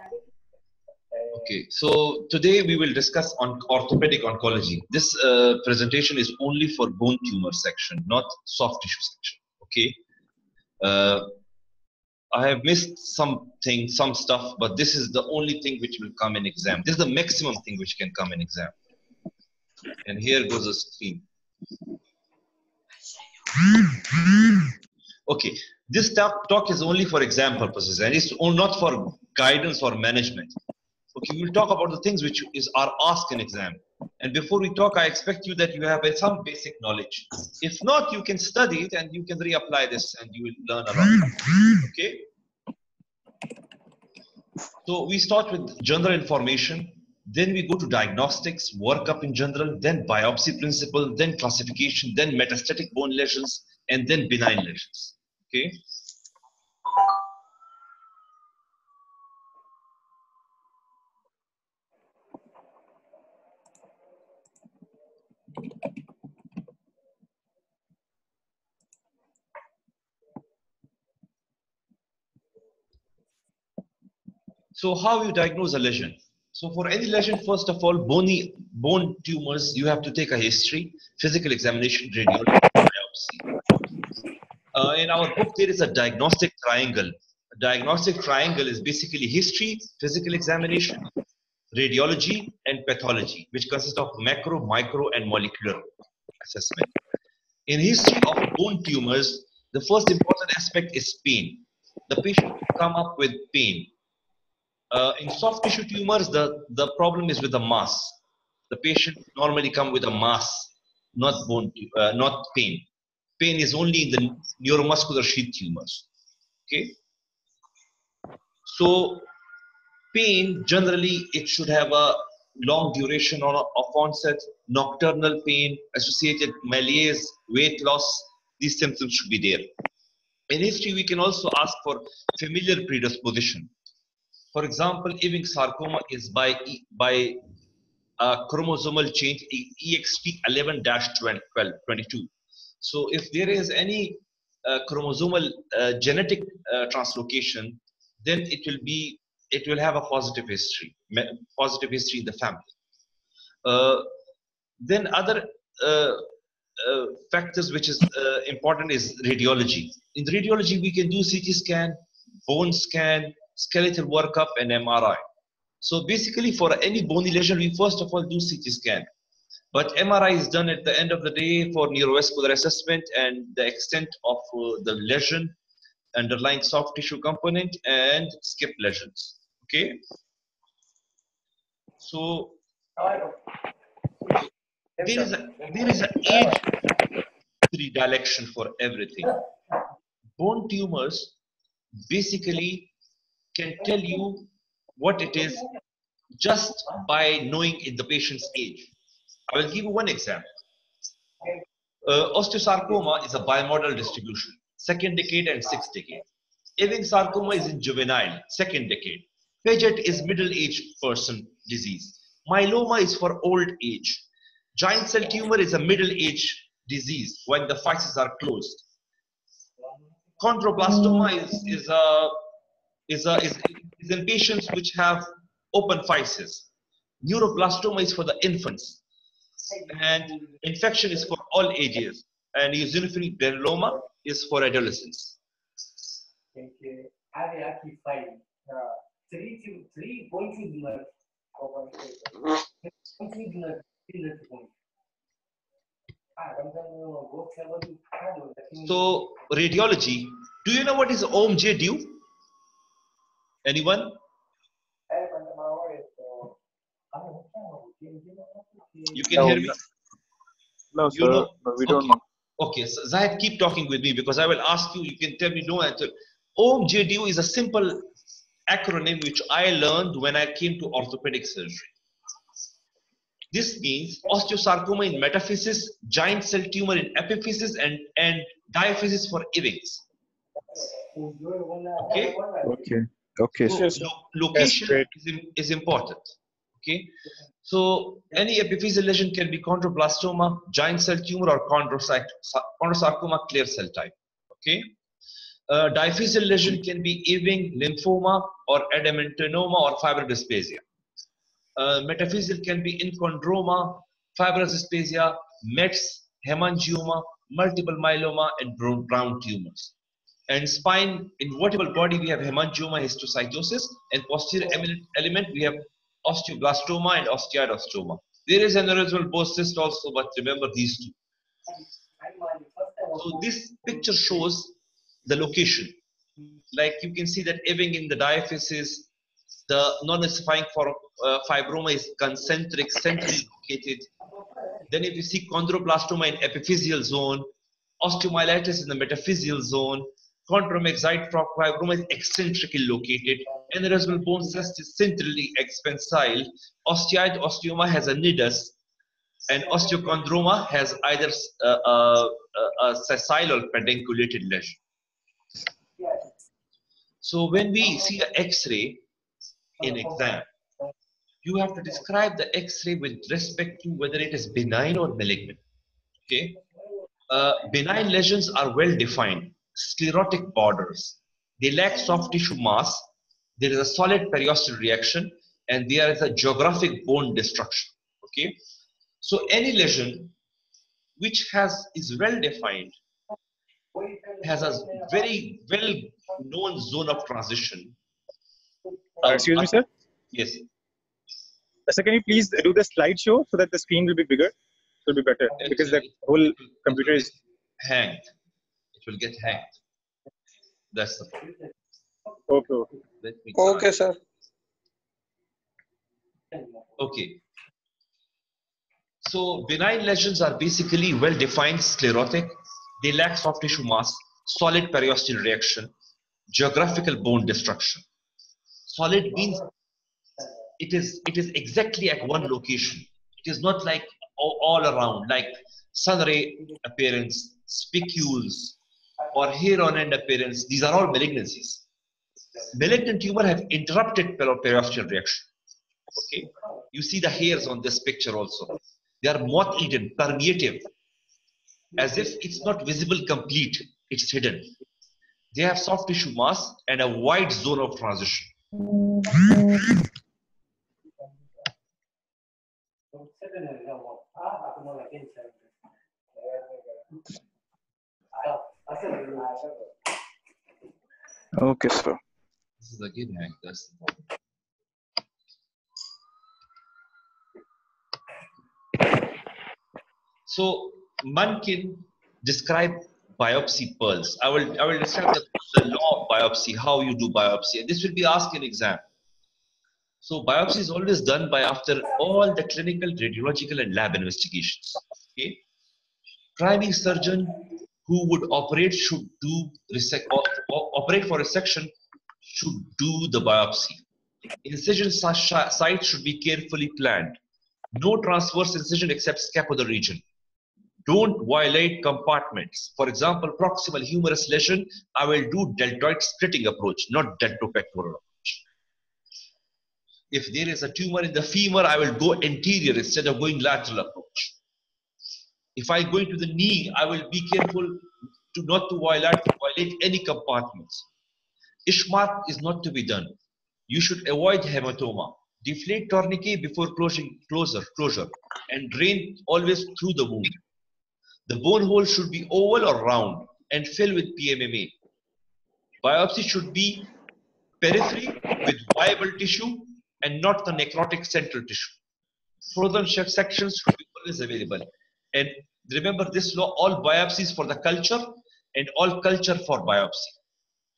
Okay, so today we will discuss on orthopedic oncology. This uh, presentation is only for bone tumor section, not soft tissue section. Okay, uh, I have missed something, some stuff, but this is the only thing which will come in exam. This is the maximum thing which can come in exam. And here goes the screen. Okay, this talk, talk is only for exam purposes and it's not for guidance or management. Okay, we'll talk about the things which is are asked in exam. And before we talk, I expect you that you have some basic knowledge. If not, you can study it and you can reapply this and you will learn a lot. Okay. So we start with general information. Then we go to diagnostics, workup in general, then biopsy principle, then classification, then metastatic bone lesions, and then benign lesions. Okay. So how you diagnose a lesion? So for any lesion, first of all, bony bone tumors, you have to take a history, physical examination, radiology, biopsy. Uh, in our book, there is a diagnostic triangle. A diagnostic triangle is basically history, physical examination, radiology, and pathology, which consists of macro, micro, and molecular assessment. In history of bone tumors, the first important aspect is pain. The patient come up with pain uh, in soft tissue tumors, the, the problem is with the mass. The patient normally come with a mass, not bone, uh, not pain. Pain is only in the neuromuscular sheath tumors. Okay. So pain generally it should have a long duration or of onset, nocturnal pain, associated malaise, weight loss. These symptoms should be there. In history, we can also ask for familiar predisposition. For example, Ewing sarcoma is by, by a chromosomal change EXT11-22. So if there is any uh, chromosomal uh, genetic uh, translocation, then it will be it will have a positive history, positive history in the family. Uh, then other uh, uh, factors which is important is radiology. In radiology, we can do CT scan, bone scan, skeletal workup, and MRI. So basically, for any bony lesion, we first of all do CT scan. But MRI is done at the end of the day for neurovascular assessment and the extent of uh, the lesion, underlying soft tissue component, and skip lesions. Okay. So there is a there is an age predilection for everything. Bone tumors basically can tell you what it is just by knowing in the patient's age. I will give you one example. Uh, osteosarcoma is a bimodal distribution, second decade and sixth decade. Ewing sarcoma is in juvenile, second decade. Paget is middle-aged person disease. Myeloma is for old age. Giant cell tumor is a middle-aged disease when the physes are closed. Chondroblastoma is, is a is, a, is, is in patients which have open physes. Neuroblastoma is for the infants. And infection is for all ages. And eosinophilic granuloma is for adolescents. Thank you. Actually find uh, three to three points in. So radiology. Do you know what is OMJ due? Anyone? You can No, hear me? No, You sir. know- No, we don't okay. know. Okay, so Zahid, keep talking with me because I will ask you, you can tell me no answer. OMJDU is a simple acronym which I learned when I came to orthopedic surgery. This means osteosarcoma in metaphysis, giant cell tumor in epiphysis, and, and diaphysis for Ewing's. Okay? Okay. Okay. So lo- location is, is important. Okay. So any epiphyseal lesion can be chondroblastoma, giant cell tumor, or chondrosarcoma clear cell type. Okay. Uh, diaphyseal lesion can be Ewing, lymphoma, or adamantinoma or fibrodysplasia. Uh, metaphyseal can be enchondroma, fibrous dysplasia, METS, hemangioma, multiple myeloma, and brown, brown tumors. And spine, in vertebral body, we have hemangioma, histiocytosis, and posterior element, we have osteoblastoma and osteoid osteoma. There is an aneurysmal bone cyst also, but remember these two. So this picture shows the location. Like you can see that Ewing in the diaphysis, the non-ossifying for uh, fibroma is concentric, centrally located. Then if you see chondroblastoma in epiphyseal zone, osteomyelitis in the metaphyseal zone, chondromyxoid fibroma is eccentrically located, aneurysmal bone cyst is centrally expansile, osteoid osteoma has a nidus, and osteochondroma has either uh, uh, a sessile or pedunculated lesion. So when we see an X-ray in exam, you have to describe the X-ray with respect to whether it is benign or malignant. Okay, uh, benign lesions are well defined, sclerotic borders. They lack soft tissue mass. There is a solid periosteal reaction, and there is a geographic bone destruction. Okay, so any lesion which has is well defined has a very well known zone of transition. Uh, excuse me, sir. Yes. So can you please do the slideshow so that the screen will be bigger? It will be better because the whole computer is hanged. It will get hanged. That's the problem. okay. okay. Let me Okay, sir. Okay. So benign lesions are basically well-defined sclerotic. They lack soft tissue mass, solid periosteal reaction, geographical bone destruction. Solid means it is it is exactly at one location. It is not like all, all around, like sun ray appearance, spicules, or hair on end appearance. These are all malignancies. Malignant tumor have interrupted periosteal reaction. Okay, you see the hairs on this picture also. They are moth-eaten, permeative, as if it's not visible complete, it's hidden. They have soft tissue mass and a wide zone of transition. Okay, sir. This is again hang, that's the problem. So Mankin describe biopsy pearls. I will I will describe the, the law of biopsy, how you do biopsy. This will be asked in exam. So biopsy is always done by after all the clinical, radiological, and lab investigations. Okay. Primary surgeon who would operate should do or, or operate for resection should do the biopsy. Incision site should be carefully planned. No transverse incision except scapular region don't violate compartments. For example, proximal humerus lesion, I will do deltoid splitting approach, not deltopectoral approach. If there is a tumor in the femur, I will go anterior instead of going lateral approach. If I go into the knee, I will be careful to not to violate, violate any compartments. Esmarch is not to be done. You should avoid hematoma. Deflate tourniquet before closing, closer, closure and drain always through the wound. The bone hole should be oval or round and fill with PMMA. Biopsy should be periphery with viable tissue and not the necrotic central tissue. Frozen sections should be always available. And remember this law, all biopsies for the culture and all culture for biopsy.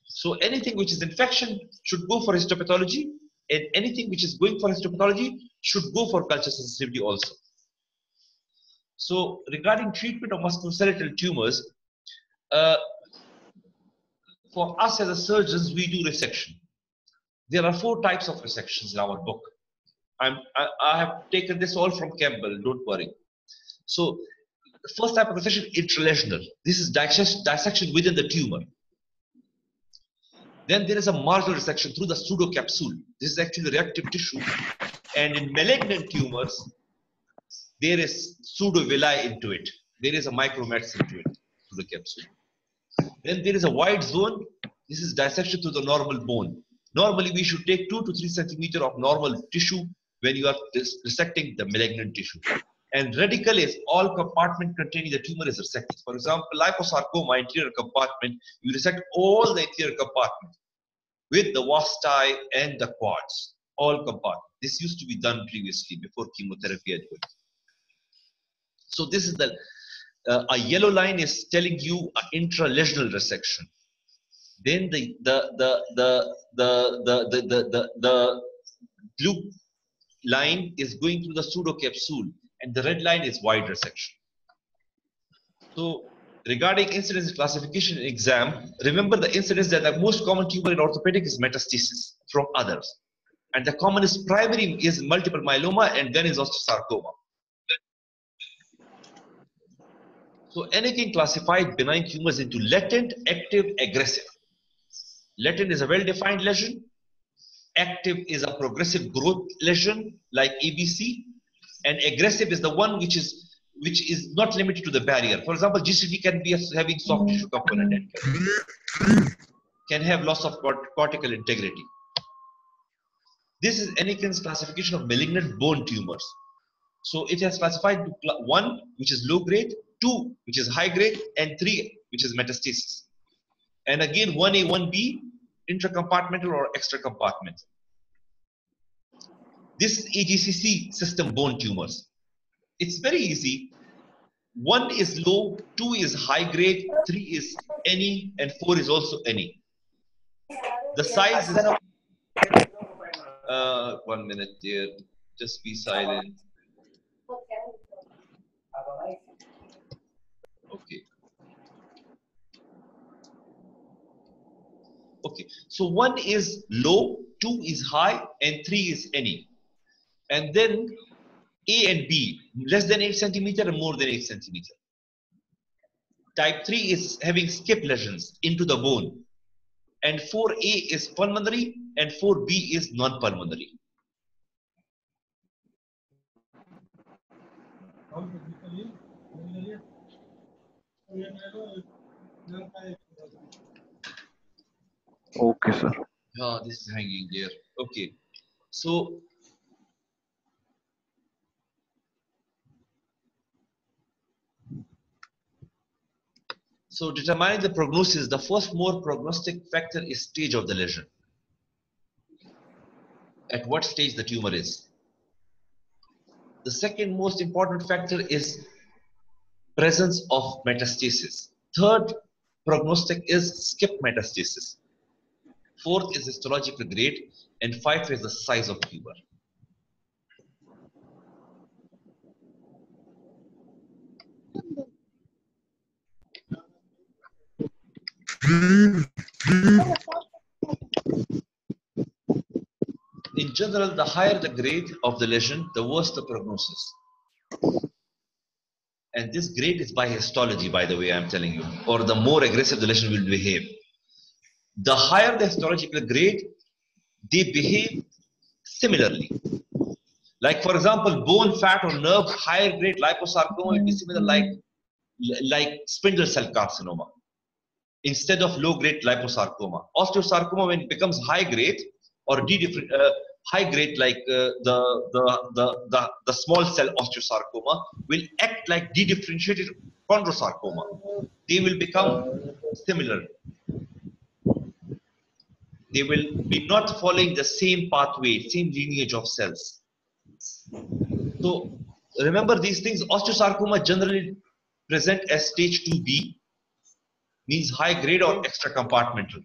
So anything which is infection should go for histopathology and anything which is going for histopathology should go for culture sensitivity also. So regarding treatment of musculoskeletal tumors, uh, for us as a surgeons, we do resection. There are four types of resections in our book. I'm, I, I have taken this all from Campbell, don't worry. So the first type of resection, intralesional. This is dissection within the tumor. Then there is a marginal resection through the pseudocapsule. This is actually reactive tissue. And in malignant tumors, there is pseudovilli into it. There is a micromets into it, through the capsule. Then there is a wide zone. This is dissection through the normal bone. Normally, we should take 2 to 3 centimeter of normal tissue when you are dis- dissecting the malignant tissue. And radical is all compartment containing the tumor is resected. For example, liposarcoma, interior compartment, you resect all the interior compartment with the vasti and the quads, all compartment. This used to be done previously before chemotherapy had went. So this is the, uh, a yellow line is telling you an intralesional resection. Then the, the, the, the, the, the, the, the, the, the blue line is going through the pseudocapsule and the red line is wide resection. So regarding incidence classification exam, remember the incidence that the most common tumor in orthopedic is metastasis from others. And the commonest primary is multiple myeloma and then is osteosarcoma. So anything classified benign tumors into latent, active, aggressive. Latent is a well-defined lesion. Active is a progressive growth lesion like ABC. And aggressive is the one which is which is not limited to the barrier. For example, GCT can be a, having soft mm-hmm. tissue component and can, can have loss of cort- cortical integrity. This is Enneking's classification of malignant bone tumors. So it has classified to one, which is low grade, two, which is high grade, and three, which is metastasis. And again, 1A, 1B, intracompartmental or extracompartmental. This is AJCC system bone tumors. It's very easy. One is low, two is high grade, three is any, and four is also any. The size is. Uh, one minute, dear. Just be silent. Okay. Okay. So one is low, two is high, and three is any. And then A and B, less than 8 centimeter and more than 8 centimeter. Type 3 is having skip lesions into the bone. And 4A is pulmonary and 4B is non-pulmonary. Okay, sir. Ah, this is hanging there. Okay. So So determining the prognosis, the first more prognostic factor is stage of the lesion. At what stage the tumor is. The second most important factor is presence of metastasis. Third prognostic is skip metastasis. Fourth is histological grade, and fifth is the size of tumor. In general, the higher the grade of the lesion, the worse the prognosis. And this grade is by histology, by the way, I'm telling you, or the more aggressive the lesion will behave. The higher the histological grade, they behave similarly. Like, for example, bone, fat, or nerve, higher grade liposarcoma will be similar like, like spindle cell carcinoma instead of low grade liposarcoma. Osteosarcoma, when it becomes high grade or uh, high grade like uh, the, the, the, the, the small cell osteosarcoma, will act like dedifferentiated chondrosarcoma. They will become similar. They will be not following the same pathway, same lineage of cells. So remember these things. Osteosarcoma generally present as stage 2B, means high grade or extra compartmental.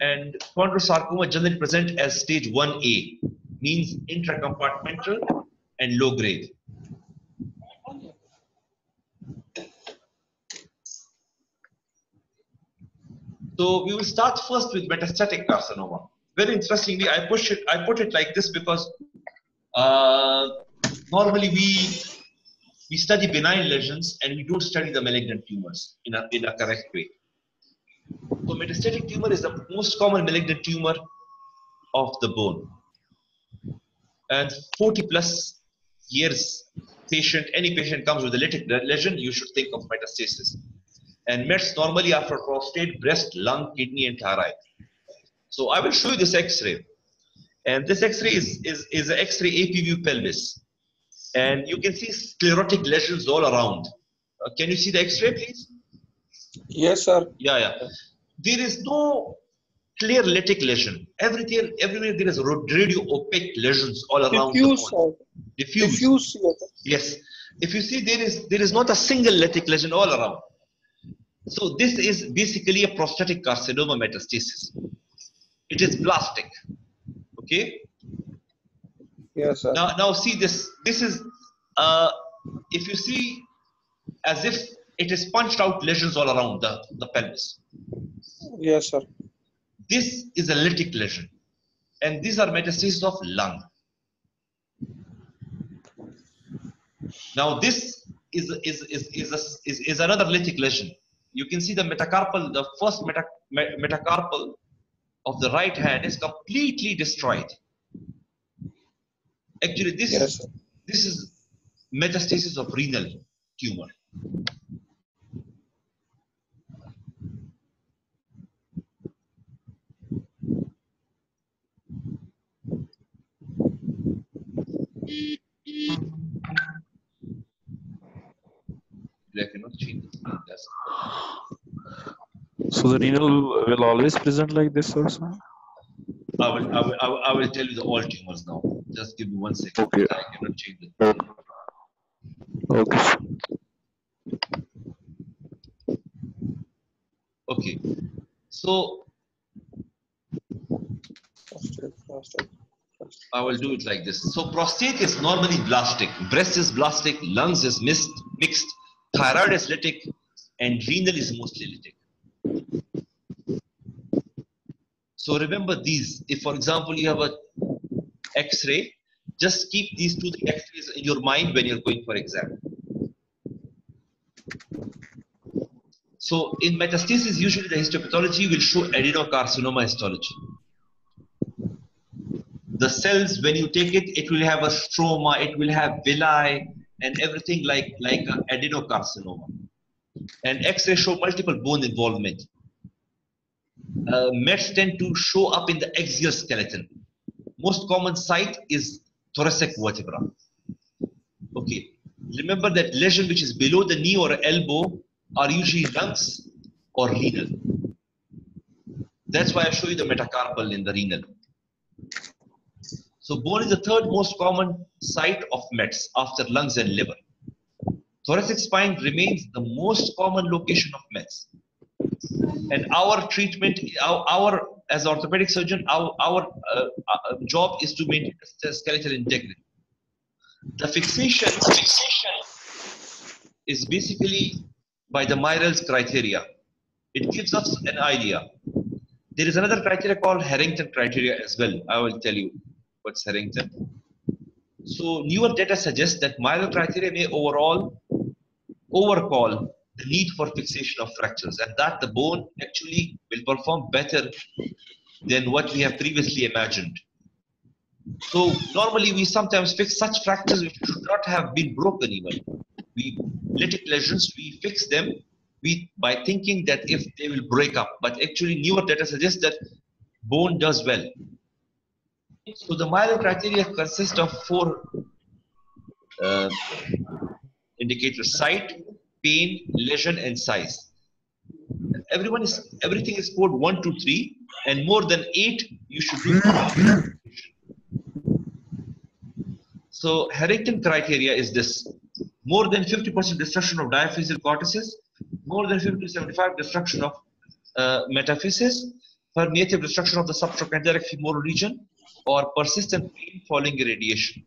And chondrosarcoma generally present as stage 1A, means intracompartmental and low grade. So we will start first with metastatic carcinoma. Very interestingly, I push it. I put it like this because uh, normally we we study benign lesions and we don't study the malignant tumors in a, in a correct way. So metastatic tumor is the most common malignant tumor of the bone. And 40 plus years patient, any patient comes with a lytic lesion, you should think of metastasis. And METs normally are for prostate, breast, lung, kidney, and thyroid. So I will show you this X-ray. And this X-ray is, is, is an X-ray AP view pelvis. And you can see sclerotic lesions all around. Uh, can you see the X-ray, please? Yes, sir. Yeah, yeah. There is no clear lytic lesion. Everywhere, everywhere there is radio opaque lesions all around Diffuse, the. Diffuse. Diffuse, yes. If you see, there is there is not a single lytic lesion all around. So this is basically a prostatic carcinoma metastasis. It is blastic. Okay. Yes, sir. Now, now see this. This is, uh, if you see, as if it is punched out lesions all around the, the pelvis. Yes, sir. This is a lytic lesion, and these are metastases of lung. Now, this is is is is, a, is, is another lytic lesion. You can see the metacarpal, the first meta, metacarpal of the right hand is completely destroyed. Actually, this Yes, sir. this is metastasis of renal tumor. I cannot change this. That's- So the renal will always present like this also? I will, I will, I will, I will tell you the all tumors now. Just give me one second. Okay. I cannot change it. Okay. Okay. So Prostate, prostate, prostate. I will do it like this. So prostate is normally blastic, breast is blastic, lungs is mixed, mixed, thyroid is lytic, and renal is mostly lytic. So remember these. If, for example, you have a X-ray, just keep these two X-rays in your mind when you're going for exam. So in metastasis, usually the histopathology will show adenocarcinoma histology. The cells when you take it it will have a stroma it will have villi and everything like like adenocarcinoma. And x-ray show multiple bone involvement. Uh, mets tend to show up in the axial skeleton most common site is thoracic vertebra okay remember that lesion which is below the knee or elbow are usually lungs or renal that's why i show you the metacarpal in the renal so bone is the third most common site of METs after lungs and liver. Thoracic spine remains the most common location of METs. And our treatment, our, our as orthopedic surgeon, our, our uh, uh, job is to maintain the skeletal integrity. The fixation, fixation is basically by the Mirels' criteria. It gives us an idea. There is another criteria called Harrington criteria as well. I will tell you what's Harrington. So newer data suggests that Myral criteria may overall overcall the need for fixation of fractures and that the bone actually will perform better than what we have previously imagined. So normally we sometimes fix such fractures which should not have been broken even. We lytic lesions, we fix them we, by thinking that if they will break up, but actually newer data suggests that bone does well. So the Mirels criteria consist of four uh, indicators: site, pain, lesion, and size. Everyone is everything is scored one, two, three, and more than eight you should do. So Harrington criteria is this: more than 50% destruction of diaphyseal cortices, more than 50 to 75 destruction of uh, metaphysis, permeative destruction of the subtrochanteric femoral region, or persistent pain following irradiation.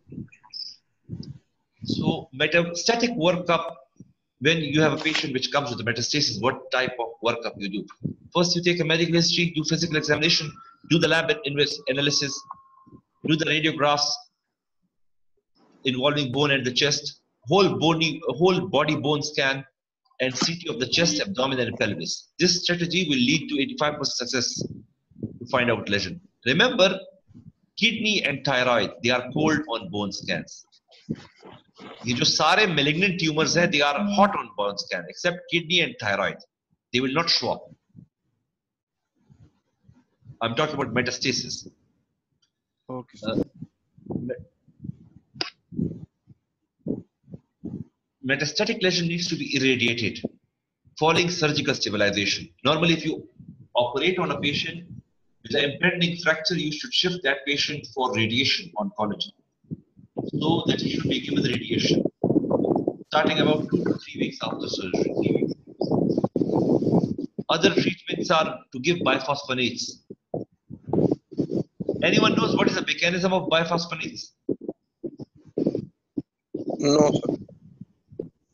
So metastatic workup, when you have a patient which comes with metastasis, what type of workup you do? First, you take a medical history, do physical examination, do the lab analysis, do the radiographs involving bone and the chest, whole bony, whole body bone scan, and CT of the chest, abdomen, and pelvis. This strategy will lead to 85% success to find out lesion. Remember, kidney and thyroid they are cold on bone scans ये जो सारे malignant tumors हैं they are hot on bone scan except kidney and thyroid They will not show up. I'm talking about metastasis. Okay. Uh, metastatic lesion needs to be irradiated following surgical stabilization. Normally, if you operate on a patient with an impending fracture, you should shift that patient for radiation oncology so that he should be given radiation starting about two to three weeks after surgery. Other treatments are to give biphosphonates. Anyone knows what is the mechanism of biphosphonates? No, sir.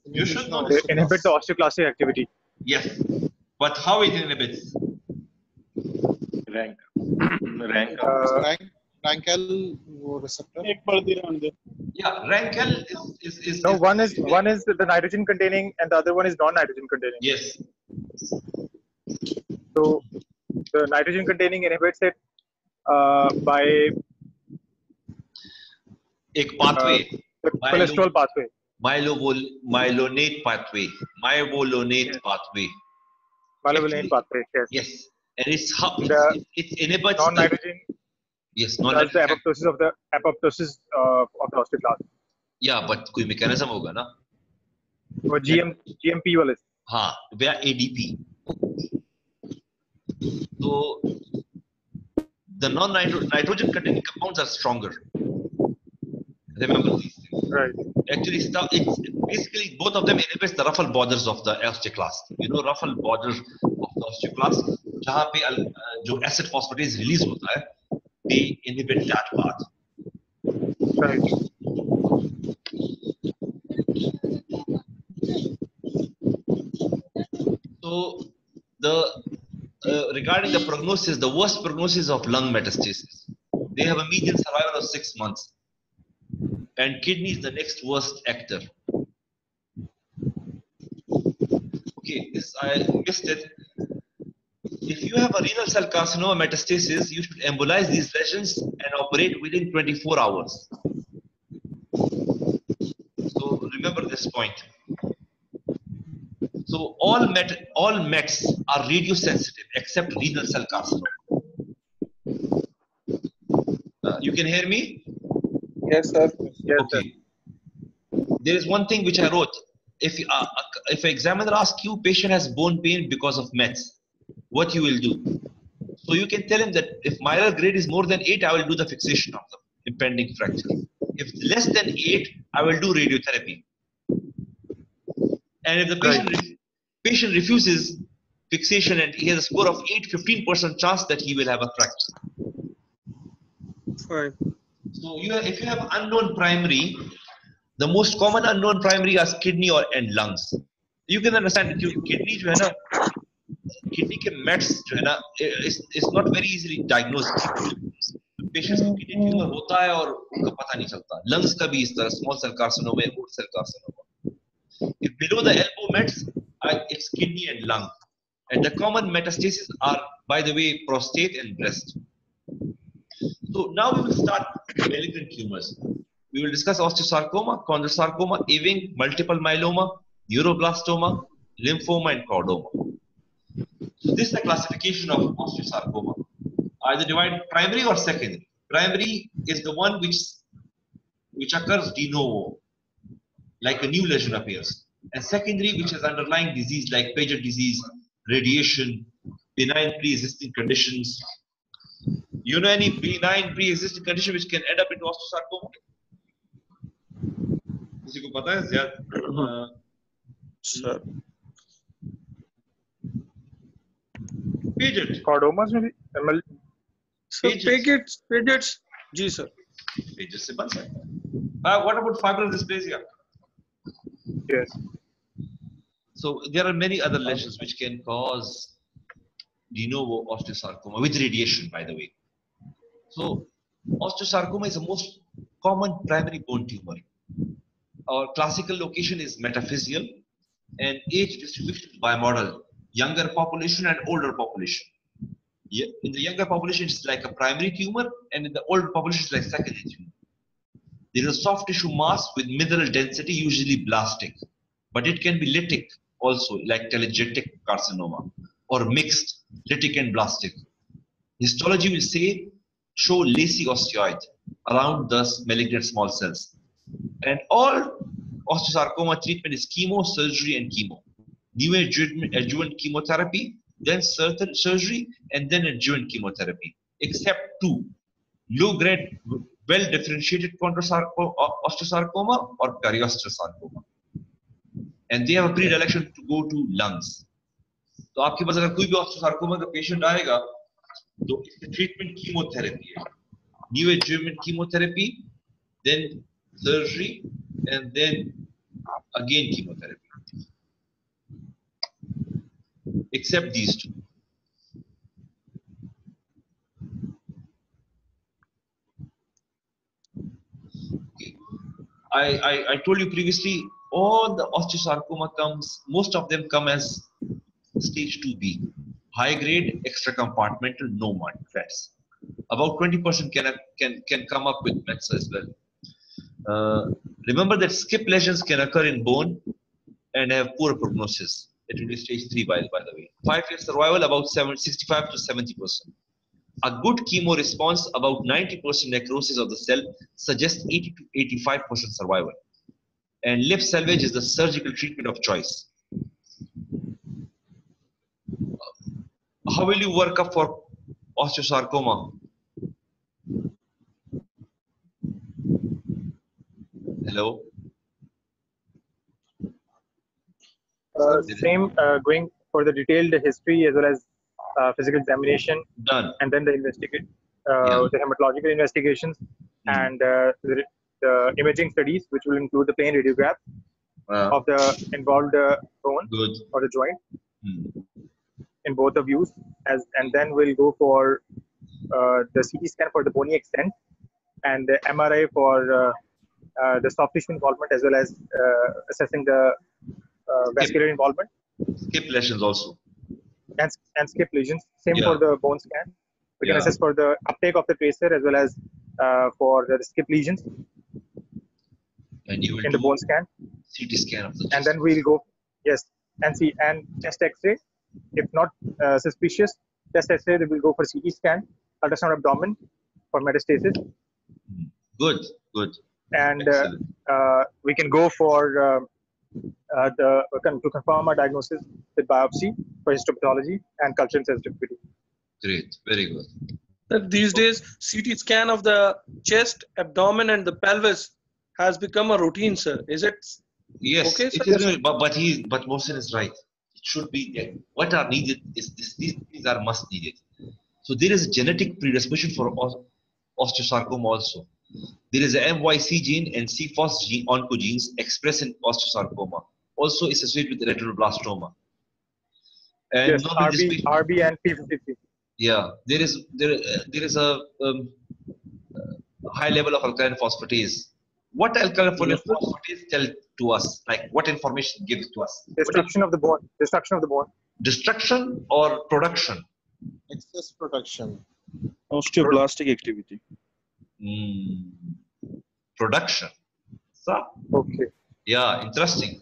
You should know. They inhibit the osteoclastic activity. Yes. But how it inhibits? rank rank Uh, rank RANKL receptor? Yeah, RANKL is, is, is No, one is one is the nitrogen containing and the other one is non-nitrogen containing. Yes. So the nitrogen containing inhibits it uh, by एक pathway. Uh, the cholesterol pathway. Myelobol myelinate pathway. Myelinate yes. pathway. Pathway. Yes. Yes, and it's how it's, it, inhibits non-nitrogen. Yes, does the apoptosis of the apoptosis uh, of the osteoclast. yeah, but कोई mechanism होगा ना? वो GM GMP वाले. हाँ, via ADP. So the non-nitrogen containing compounds are stronger. Remember these things. Right. actually stuff it's basically both of them inhibits the ruffle borders of the osteoclast you know ruffle border of the osteoclast जहाँ पे अ, जो acid phosphatase release होता है they inhibit that path Right. so the uh, regarding the prognosis the worst prognosis of lung metastasis they have a median survival of 6 months. And kidney is the next worst actor. Okay this i missed it if you have a renal cell carcinoma metastasis, you should embolize these lesions and operate within 24 hours. So remember this point. So all met all mets are radiosensitive except renal cell carcinoma. Uh, you can hear me? Yes, sir. Yes, sir. Okay. There is one thing which I wrote. If uh, uh, if an examiner asks you, patient has bone pain because of mets, what you will do. So you can tell him that if Mirels grade is more than 8, I will do the fixation of the impending fracture. If less than 8, I will do radiotherapy. And if the patient, right. patient refuses fixation and he has a score of 8, 15% chance that he will have a fracture. Right. So you have, if you have unknown primary, the most common unknown primary are kidney or and lungs. You can understand kidney you है ना kidney के mets जो है ना is not very easily diagnosed. Patients को kidney tumor होता है और उनका पता नहीं चलता. Lungs का भी इस तरह small cell carcinoma, root cell carcinoma. If below the elbow mets, uh, it's kidney and lung. And the common metastases are, by the way, prostate and breast. So now we will start malignant tumors. We will discuss osteosarcoma, chondrosarcoma, Ewing, multiple myeloma, neuroblastoma, lymphoma, and chordoma. So this is the classification of osteosarcoma. Either divided primary or secondary. Primary is the one which which occurs de novo, like a new lesion appears. And secondary, which has underlying disease like Paget disease, radiation, benign pre-existing conditions, you know any benign pre-existing condition which can end up into osteosarcoma? किसी को पता है ज्यादा अ, Sir. Paget. Chordomas में भी ML Sir, Pages. packets, packets. जी sir. Paget से बन सकता है. Uh, what about fibrous dysplasia? yes. So there are many other lesions which can cause de novo osteosarcoma with radiation, by the way. So osteosarcoma is the most common primary bone tumor. Our classical location is metaphyseal and age distribution by model, younger population and older population. In the younger population, it's like a primary tumor, and in the older population, it's like secondary tumor. There is a soft tissue mass with mineral density, usually blastic, but it can be lytic also like telangiectatic carcinoma or mixed lytic and blastic. Histology will say show lacy osteoid around the malignant small cells. And all osteosarcoma treatment is chemo, surgery, and chemo neoadjuvant adjuvant chemotherapy, then certain surgery, and then adjuvant chemotherapy, except two low grade, well differentiated uh, osteosarcoma or periosteosarcoma. And they have a predilection to go to lungs. So, if you have a osteosarcoma patient, so it's the treatment chemotherapy, neoadjuvant chemotherapy, then surgery, and then again chemotherapy except these two. I, I, I told you previously, all the osteosarcoma comes, most of them come as stage 2B, high grade extracompartmental no mud fats. About 20% can, can, can come up with METS as well. Uh, remember that skip lesions can occur in bone and have poor prognosis. It will be stage 3 by, by the way. 5 year survival about 7, 65 to 70%. A good chemo response, about 90% necrosis of the cell, suggests 80 to 85% survival. And limb salvage is the surgical treatment of choice. How will you work up for osteosarcoma? Hello? Same, uh, going for the detailed history as well as uh, physical examination, Done. and then the investigate, uh, Yeah. the hematological investigations, Mm. and uh, the, the imaging studies, which will include the plain radiograph Uh, of the involved uh, bone good. or the joint Hmm. in both the views, as and then we'll go for uh, the CT scan for the bony extent and the MRI for uh, uh, the soft tissue involvement as well as uh, assessing the uh, vascular involvement Skip lesions also. and, and skip lesions. Same Yeah. for the bone scan. We can Yeah. assess for the uptake of the tracer as well as uh, for the skip lesions And you will in the bone scan. CT scan of the And then we'll go, yes, and see, and chest x-ray. If not uh, suspicious, chest x-ray, we will go for CT scan, ultrasound abdomen for metastasis. Good, good. And uh, uh, we can go for the uh, to confirm our diagnosis with biopsy for histopathology and culture and sensitivity. Great, very good. That these days, CT scan of the chest, abdomen, and the pelvis has become a routine, sir. Is it? Yes, Okay, it so- is but but he but Mohsen is right. It should be there. What are needed is this, these these are must needed. So there is a genetic predisposition for osteosarcoma also. There is a MYC gene and CFOS gene oncogenes expressed in osteosarcoma. Also associated with retinoblastoma. And Yes, RB, patient- RB and P53. yeah, there is there uh, there is a um, uh, high level of alkaline phosphatase. What alkaline phosphatase tell to us? Like what information gives to us? Destruction of the bone. Destruction of the bone. destruction or production? Excess production. Osteoblastic activity. Hmm. Production. So, Okay. yeah, interesting.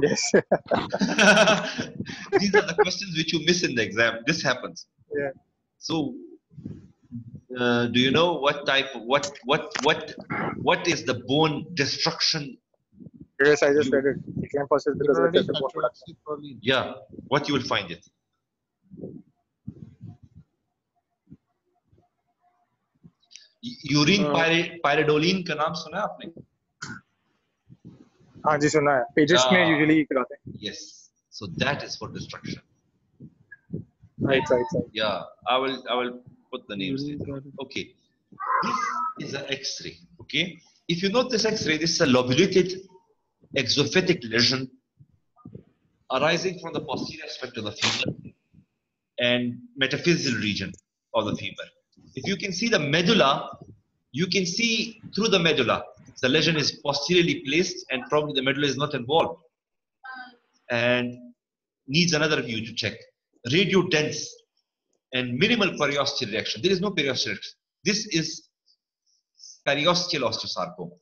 Yes. These are the questions which you miss in the exam. This happens. Yeah. So, uh, do you know what type? What what what what is the bone destruction? yes, I just read it. Alkaline phosphate because of Already excessive bone Yeah, what you will find it. Urine पायरिडोलिन का नाम सुना है आपने हाँ जी सुना है pages में हाँ। यूजुअली कराते हैं yes so that is for destruction right right right yeah i will i will put the names later. okay this is an x-ray okay if you note this x-ray this is a lobulated exophytic lesion arising from the posterior aspect of the femur and metaphyseal region of the femur if you can see the medulla you can see through the medulla the lesion is posteriorly placed and probably the medulla is not involved and needs another view to check radio dense and minimal periosteal reaction. There is no periosteal reaction. This is parosteal osteosarcoma.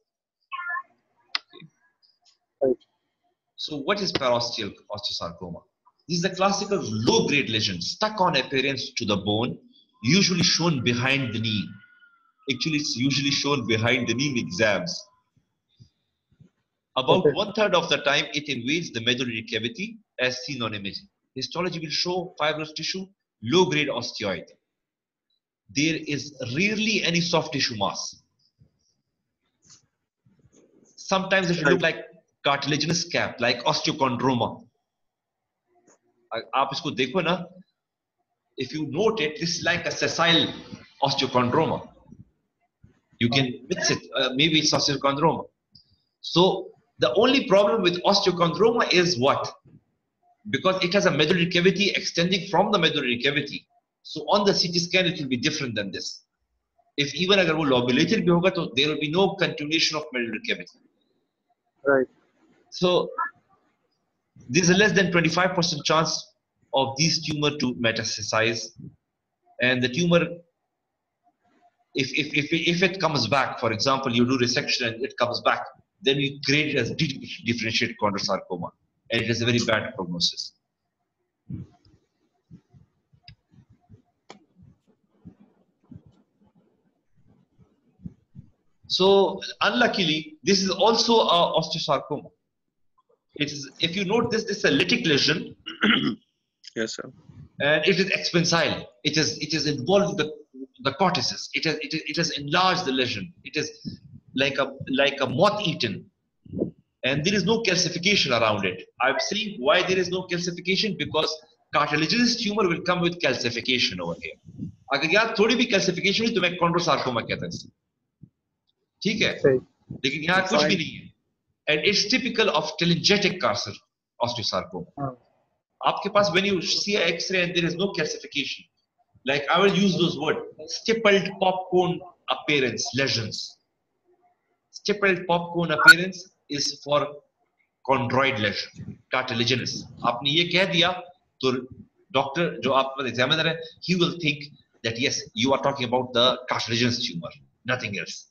So what is parosteal osteosarcoma? This is a classical low-grade lesion stuck on appearance to the bone, usually shown behind the knee. Actually, it's usually shown behind the knee in exams. About Okay. one third of the time, it invades the medullary cavity as seen on image. Histology will show fibrous tissue, low-grade osteoid. There is rarely any soft tissue mass. Sometimes it will look like cartilaginous cap, like osteochondroma. आ- आप इसको देखो ना if you note it this is like a sessile osteochondroma you can mix it uh, maybe it's osteochondroma so the only problem with osteochondroma is what because it has a medullary cavity extending from the medullary cavity so on the ct scan it will be different than this if even अगर वो lobulated भी होगा तो there will be no continuation of medullary cavity Right. so there's a less than 25% chance of these tumor to metastasize. And the tumor if, if, if, if it comes back for example you do resection and it comes back then we create it as di- differentiated chondrosarcoma. And it has a very bad prognosis. So unluckily this is also a osteosarcoma. It is if you note this this is a lytic lesion Yes, sir. and it is expansile. It is it is involved the the cortices. It has it, is- it has enlarged the lesion. It is like a like a moth eaten, and there is no calcification around it. I'm saying why there is no calcification because cartilaginous tumor will come with calcification over here. अगर यहाँ थोड़ी भी calcification हुई तो मैं chondrosarcoma कहता हूँ इसे. ठीक है सही लेकिन यहाँ कुछ भी नहीं है and it's typical of telangiectatic cancer osteosarcoma. हाँ. आपके पास when you see a X-ray and there is no calcification, like I will use those words, stippled popcorn appearance lesions. Stippled popcorn appearance is for chondroid lesion, cartilaginous. आपने ये कह दिया तो doctor जो आपका एग्जामिनर है he will think that yes you are talking about the cartilaginous tumor, nothing else.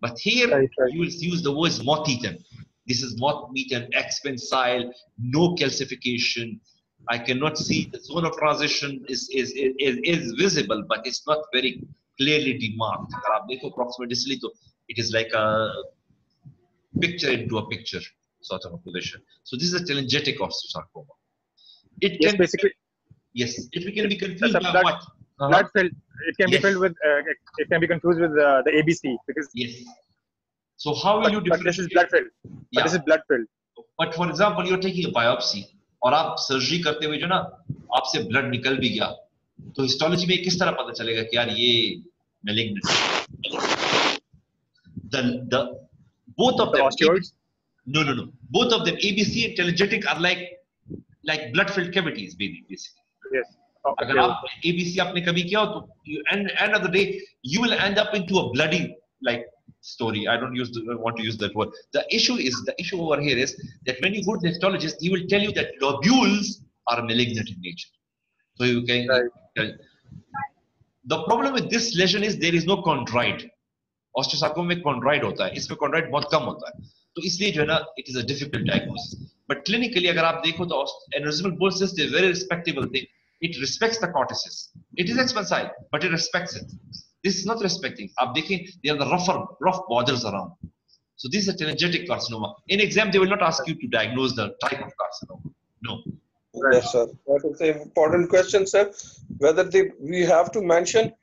But here Right, right. you will use the words moth-eaten. This is moth-eaten, expansile, no calcification. I cannot see the zone of transition is, is, is, is visible, but it's not very clearly demarked. It is like a picture into a picture sort of a position. So this is a telangiectic osteosarcoma. It yes, can basically. Yes, it can be confused by blood, what? Uh -huh. cell, it can yes. be filled with, uh, it can be confused with uh, the ABC because. Yes. So how will you differentiate? But this is blood filled. Yeah. But this is blood filled. But for example, you're taking a biopsy और आप surgery करते हुए जो ना आपसे blood निकल भी गया। तो हिस्टोलॉजी में किस तरह पता चलेगा कि यार ये आपने कभी किया हो तो end of the day you will end up into a bloody like story. I don't use the, I want to use that word. The issue is the issue over here is that when you go to the histologist, he will tell you that lobules are malignant in nature. So you can. Right. The problem with this lesion is there is no chondroid. Osteosarcoma में chondroid होता है इसमें chondroid बहुत कम होता है तो इसलिए जो है ना it is a difficult diagnosis but clinically अगर आप देखो तो aneurysmal bull cyst is a very respectable thing it respects the cortices it is expansile but it respects it this is not respecting. Ab they are the rougher, rough borders around. So this is a telangiectic carcinoma. In exam, they will not ask you to diagnose the type of carcinoma. No. Yes, sir. That is an important question, sir. Whether they, we have to mention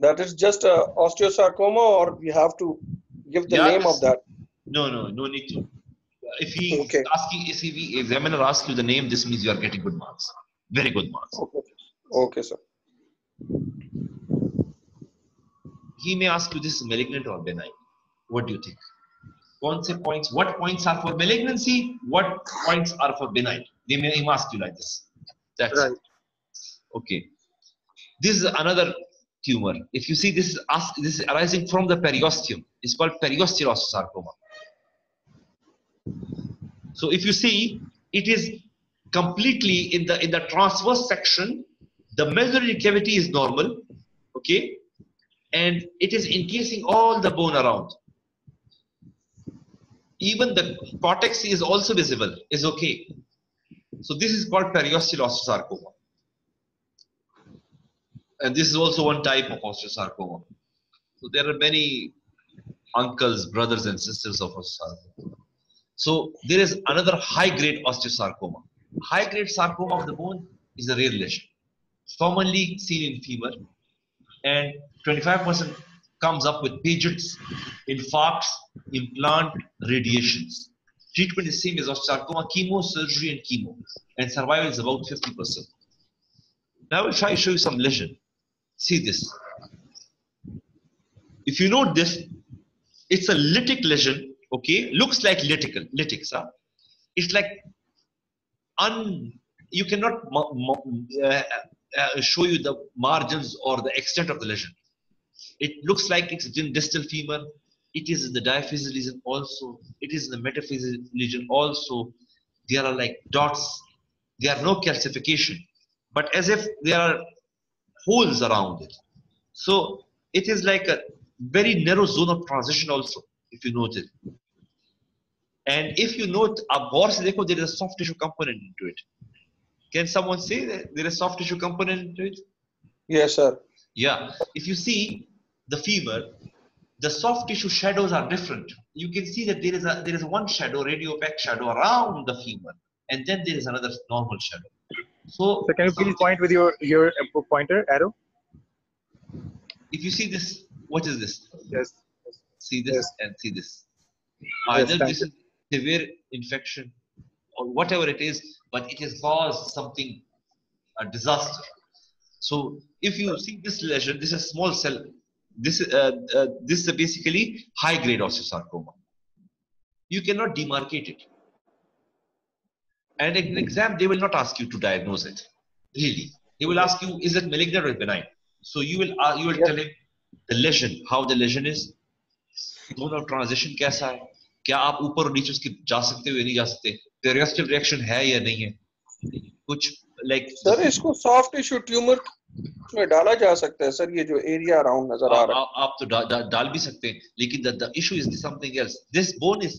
that it's just a osteosarcoma or we have to give the name of that. No, no, no need to. If he okay. asking, if he examiner asks you the name, this means you are getting good marks. Very good marks. Okay, okay sir he may ask you this is malignant or benign. What do you think? Concept points what points are for malignancy? What points are for benign? They may ask you like this. That's right. Okay. This is another tumor. If you see this is this is arising from the periosteum. It's called periosteal osteosarcoma so if you see it is completely in the in the transverse section. The medullary cavity is normal. Okay and it is encasing all the bone around. even the cortex is also visible, is okay. So this is called periosteal osteosarcoma. And this is also one type of osteosarcoma. So there are many uncles, brothers, and sisters of osteosarcoma. So there is another high-grade osteosarcoma. High-grade sarcoma of the bone is a rare lesion, commonly seen in femur, and 25% comes up with Paget's, infarcts, implant, radiations. Treatment is same as osteosarcoma, chemo, surgery, and chemo, and survival is about 50%. Now I will try to show you some lesion. See this. If you note this, it's a lytic lesion, okay? Looks like lytical, lytics, huh? It's like un, you cannot uh, uh, show you the margins or the extent of the lesion. It looks like it's in distal femur. It is in the diaphysis lesion also. It is in the metaphysis lesion also. There are like dots. There are no calcification, but as if there are holes around it. So it is like a very narrow zone of transition also, if you notice. And if you note, a borse, there is a soft tissue component into it. Can someone say that there is soft tissue component to it? Yes, sir. Yeah. If you see the femur, the soft tissue shadows are different. You can see that there is a there is one shadow, radiopaque shadow around the femur, and then there is another normal shadow. So, So can you please point with your your uh, pointer arrow? if you see this, what is this? Yes. See this Yes. and see this. Either thank this is severe infection or whatever it is, but it has caused something, a disaster. So if you see this lesion, this is small cell, this, uh, uh, this is basically high grade osteosarcoma. You cannot demarcate it. And in an exam, they will not ask you to diagnose it, really. They will ask you, is it malignant or benign? So you will, uh, you will tell him the lesion, how the lesion is, donor transition, kaisa hai, क्या आप ऊपर और नीचे उसके जा सकते हो या नहीं जा सकते? रिएक्शन है या नहीं है? कुछ लाइक like, सर इसको सॉफ्ट टिश्यू ट्यूमर में डाला जा सकता है सर ये जो एरिया अराउंड नज़र आ, रहा है। आप तो डा, डा, डाल भी सकते हैं लेकिन the issue is something else this bone is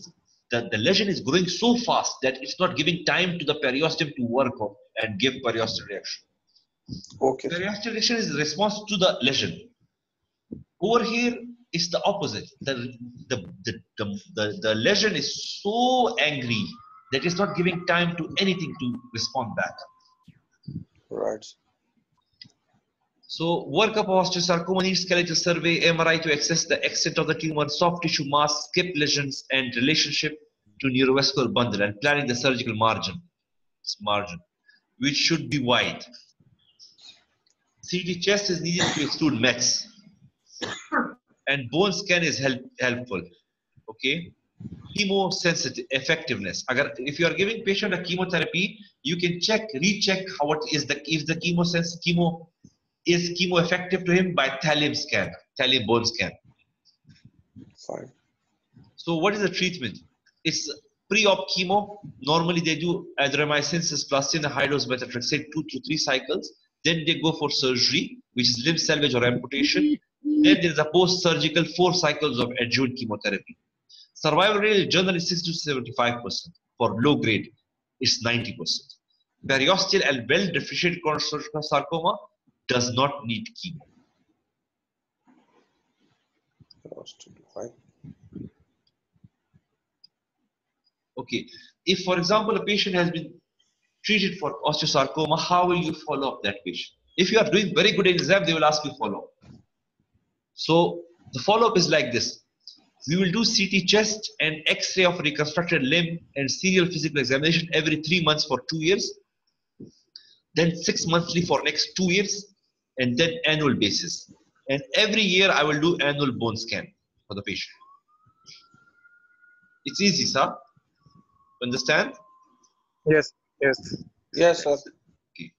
the lesion is growing so fast that it's not giving time to the periosteum to work and give periosteal reaction okay periosteal reaction is response to the lesion over here it's the opposite. The, the, the, the, the, lesion is so angry that it's not giving time to anything to respond back. Right. So workup of osteosarcoma needs skeletal survey, MRI to assess the extent of the tumor, soft tissue mass, skip lesions, and relationship to neurovascular bundle, and planning the surgical margin, margin, which should be wide. CT chest is needed to exclude METs. and bone scan is help, helpful okay? Chemo sensitive effectiveness. If you are giving patient a chemotherapy you can check recheck how it is the if the chemo sense chemo is chemo effective to him by thallium scan thallium bone scan. Fine. So what is the treatment? It's pre-op chemo. Normally they do Adriamycin cisplatin high dose methotrexate 2 to 3 cycles. Then they go for surgery which is limb salvage or amputation. Then there is a post-surgical four cycles of adjuvant chemotherapy. Survival rate generally 60 to 75 percent. For low grade, it's 90 percent. Periosteal and well-differentiated chondrocytic sarcoma does not need chemo. Okay, if for example a patient has been treated for osteosarcoma, how will you follow up that patient? If you are doing very good exam, they will ask you follow up. So the follow-up is like this. We will do CT chest and X-ray of reconstructed limb and serial physical examination every three months for two years, then six monthly for next two years, and then annual basis. And every year I will do annual bone scan for the patient. It's easy, sir. Understand? Yes, yes. Yes, sir. Okay.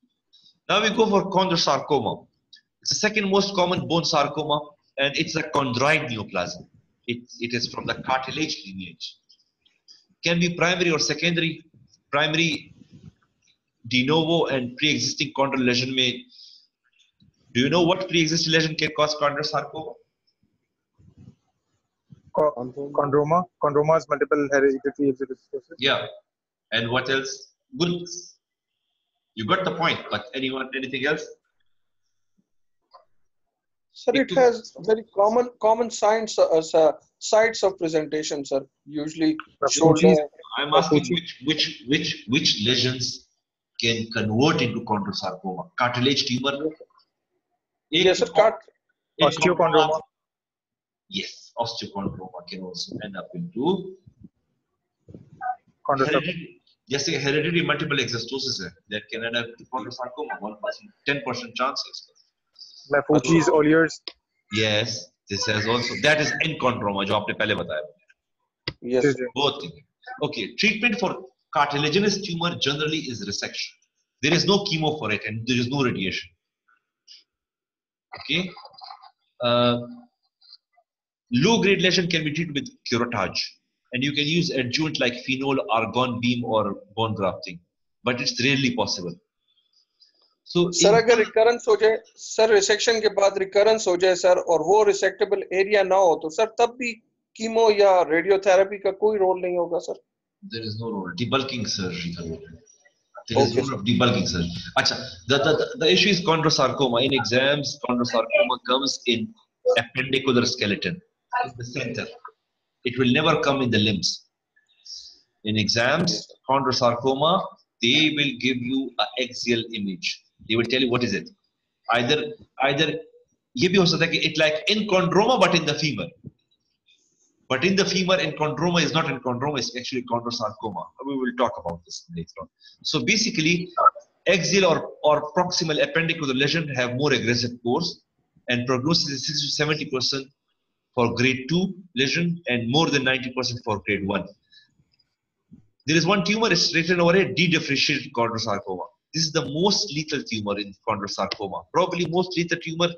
Now we go for chondrosarcoma. It's the second most common bone sarcoma and it's a chondroid neoplasm. It, it is from the cartilage lineage. Can be primary or secondary. Primary de novo and pre-existing chondral lesion may. Do you know what pre-existing lesion can cause chondrosarcoma? Co- chondroma. is multiple hereditary exostosis. Yeah. And what else? Good. You got the point, but anyone, anything else? Sir, it has very common common signs uh, as uh, sites of presentation, sir. Usually shoulder. Fuji's, I'm asking Fuji. which which which which lesions can convert into chondrosarcoma? Cartilage tumor. एक Yes, sir. Cut. एक Osteochondroma. Yes, osteochondroma can also end up into chondrosarcoma. hereditary. जैसे hereditary multiple exostosis है that can end up to chondrosarcoma one percent ten percent chances. Fuji's, Olier's. Yes, this has also that is enchondroma जो आपने पहले बताया. Yes. Ji, sir. Ji. Both things. Okay, treatment for cartilaginous tumor generally is resection. There is no chemo for it and there is no radiation. Okay. Uh, low grade lesion can be treated with curettage and you can use adjuvant like phenol, argon beam or bone grafting, but it's rarely possible. So, sir अगर recurrence हो जाए sir resection के बाद recurrence हो जाए sir और वो resectable area ना हो तो सर तब भी कीमो या रेडियोथेरेपी का कोई रोल नहीं होगा sir there is no role. Debulking surgery. There okay. is no debulking surgery. Acha, the, the, the issue is chondrosarcoma. In exams, chondrosarcoma comes in appendicular skeleton, in the center. It will never come in the limbs. In exams, chondrosarcoma, they will give you an axial image. they will tell you what is it. Either either ये भी हो सकता है कि it like enchondroma but in the femur. But in the femur enchondroma is not enchondroma it's actually chondrosarcoma. We will talk about this later on. So basically axial or, or proximal appendicular lesion have more aggressive course and prognosis is 60 to 70 percent for grade 2 lesion and more than 90 percent for grade 1 there is one tumor is written over a dedifferentiated chondrosarcoma. This is the most lethal tumor in chondrosarcoma. Probably most lethal tumor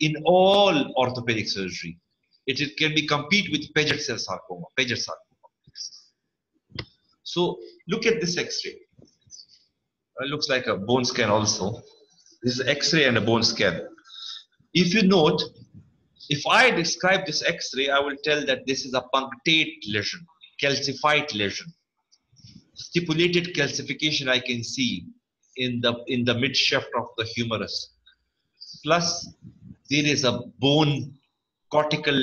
in all orthopedic surgery. It, it can be compete with Paget cell sarcoma, Paget sarcoma. So look at this X-ray. It looks like a bone scan also. This is X-ray and a bone scan. If you note, if I describe this X-ray, I will tell that this is a punctate lesion, calcified lesion. Stipulated calcification I can see in the in the midshaft of the humerus. Plus, there is a bone cortical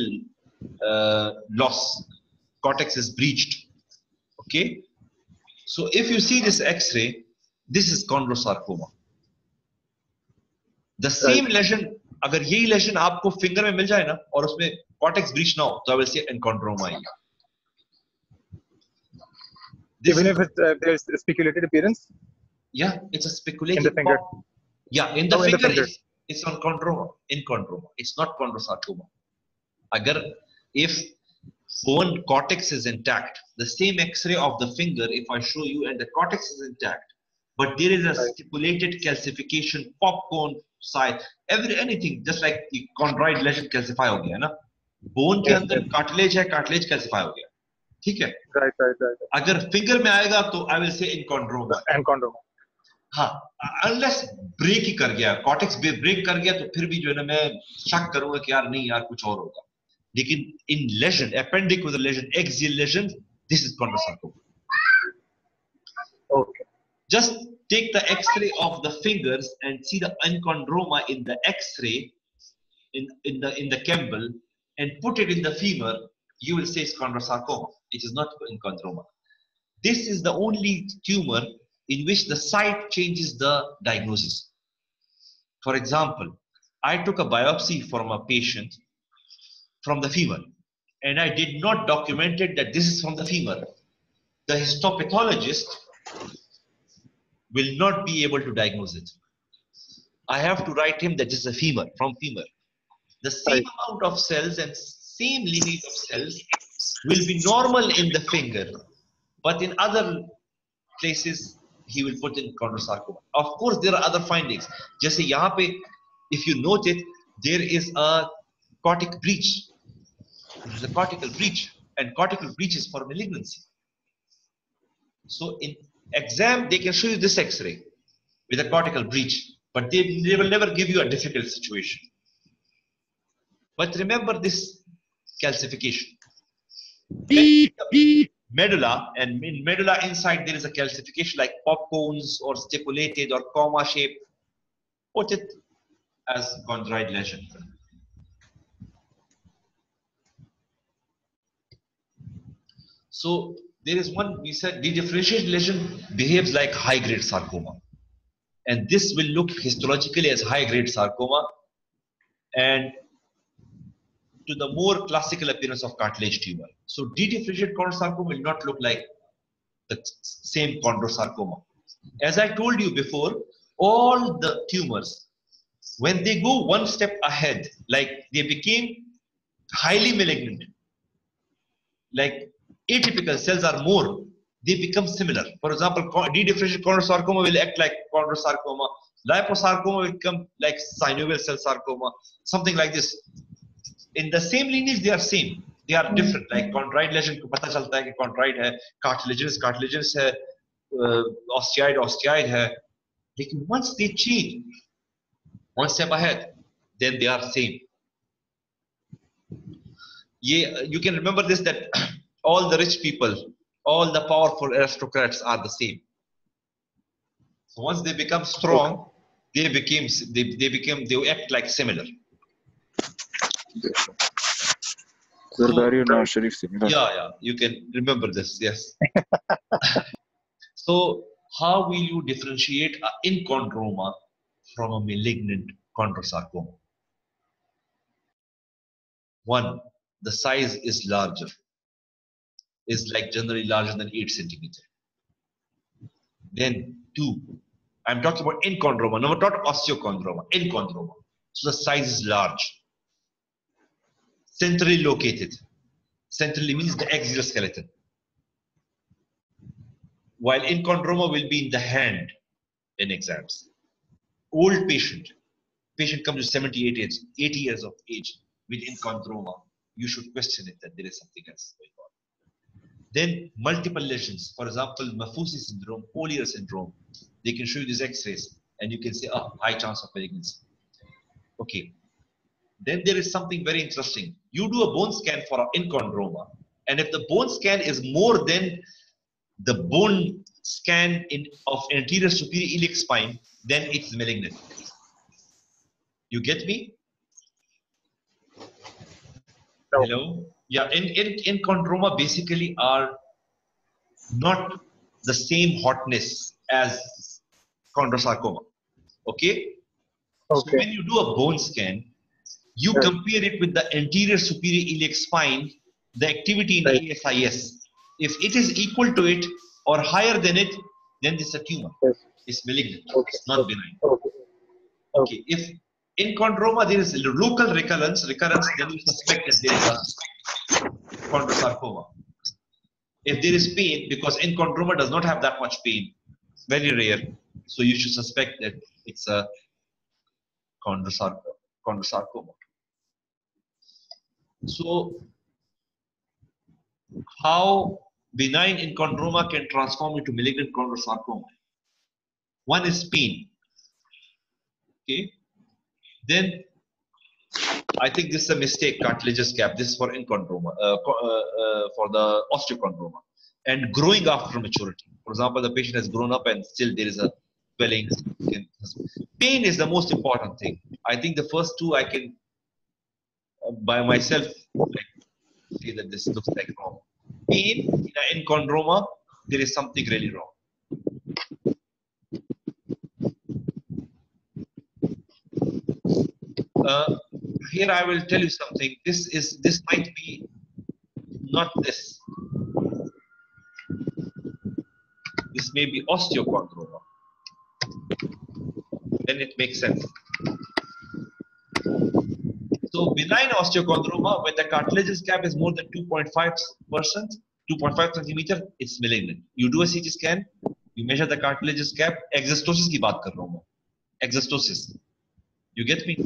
uh, loss. Cortex is breached. Okay. So if you see this X-ray, this is chondrosarcoma. The same lesion अगर यही लेशन आपको finger में मिल जाए ना और उसमें cortex breach ना हो तो आई विल से एनकॉन्ड्रोमा आएगा This, Even if it, uh, there's a speculated appearance? Yeah, it's a speculative. In the finger. Form. Yeah, in the oh, finger. In the finger. It's, it's, enchondroma, in chondroma. It's not chondrosarcoma. Agar, if bone cortex is intact, the same X-ray of the finger, if I show you, and the cortex is intact, but there is a right. stipulated calcification, popcorn size, every anything, just like the chondroid lesion calcify हो गया ना, bone के अंदर cartilage है, cartilage calcify हो गया, ठीक है? Right, right, right. If finger में आएगा तो I will say enchondroma. In chondroma. हाँ अनलेस ब्रेक ही कर गया कॉटेक्स ब्रेक कर गया तो फिर भी जो है ना मैं शक करूंगा कि यार नहीं यार कुछ और होगा लेकिन इन lesion appendicular with lesion axial lesion this is chondrosarcoma Okay. just take the x-ray of the fingers and see the enchondroma in the x-ray in, in the in the Campbell and put it in the femur you will say it's chondrosarcoma it is not enchondroma this is the only tumor in which the site changes the diagnosis for example i took a biopsy from a patient from the femur and i did not document it that this is from the femur the histopathologist will not be able to diagnose it. I have to write him that this is a femur, from femur. The same Right. amount of cells and same lineage of cells will be normal in the finger, but in other places he will put in chondrosarcoma. Of course, there are other findings. Just say, pe, if you note it, there is a cortic breach. There's a cortical breach, and cortical breach is for malignancy. So in exam, they can show you this X-ray with a cortical breach, but they, they will never give you a difficult situation. But remember this calcification medulla, and in medulla inside there is a calcification like popcorns or stipulated or comma shape. Put it as chondroid lesion. So there is one, we said the differentiated lesion behaves like high grade sarcoma. And this will look histologically as high grade sarcoma and to the more classical appearance of cartilage tumor. So dedifferentiated chondrosarcoma will not look like the same chondrosarcoma. As I told you before, all the tumors, when they go one step ahead, like they became highly malignant, like atypical cells are more, they become similar. For example, dedifferentiated chondrosarcoma will act like chondrosarcoma. Liposarcoma will become like synovial cell sarcoma, something like this In the same lineage, they are same. They are different. Like chondroid lesion को पता चलता है कि chondroid है, cartilaginous cartilaginous है, uh, osteoid osteoid है. लेकिन once they change, one step ahead, then they are same. Yeah, you can remember this that all the rich people, all the powerful aristocrats are the same. So once they become strong, they became they, they became they act like similar. Zardari and Nawaz Sharif similar. Yeah, yeah, you can remember this. Yes. so how will you differentiate an enchondroma from a malignant chondrosarcoma? One, the size is larger, is like generally larger than 8 centimeter. Then two, I'm talking about enchondroma, no, not osteochondroma, enchondroma. So the size is large. Centrally located. Centrally means the axial skeleton. While enchondroma will be in the hand in exams. Old patient, patient comes to 78 years, 80 years of age with enchondroma, you should question it that there is something else going on. Then multiple lesions, for example, Maffucci syndrome, Ollier syndrome, they can show you these x-rays and you can say, oh, high chance of malignancy. Okay. Then there is something very interesting. You do a bone scan for an enchondroma, and if the bone scan is more than the bone scan in, of anterior superior iliac spine, then it's malignant. You get me? No. Hello? Yeah, in, in, basically are not the same hotness as chondrosarcoma. Okay? okay? So when you do a bone scan, you Right. compare it with the anterior superior iliac spine, the activity in Right. ASIS. If it is equal to it or higher than it, then it's a tumor. Yes. It's malignant. Okay. It's not benign. Okay. Okay. If in chondroma there is local recurrence, recurrence, then you suspect that there is a chondrosarcoma. If there is pain, because enchondroma does not have that much pain, very rare, so you should suspect that it's a chondrosar- chondrosarcoma. So, how benign enchondroma can transform into malignant chondrosarcoma? One is pain. Okay. Then I think this is a mistake, cartilaginous cap. This is for enchondroma, uh, uh, uh, for the osteochondroma. And growing after maturity. For example, the patient has grown up and still there is a swelling. Pain is the most important thing. I think the first two I can, by myself, say that this looks like wrong. In a enchondroma, there is something really wrong. Uh, here I will tell you something. This is this might be not this. This may be osteochondroma. Then it makes sense. So benign osteochondroma, when the cartilaginous cap is more than 2.5 percent, 2.5 centimeter, it's malignant. You do a CT scan, you measure the cartilaginous cap. Exostosis की बात कर रहा हूँ मैं. Exostosis. You get me?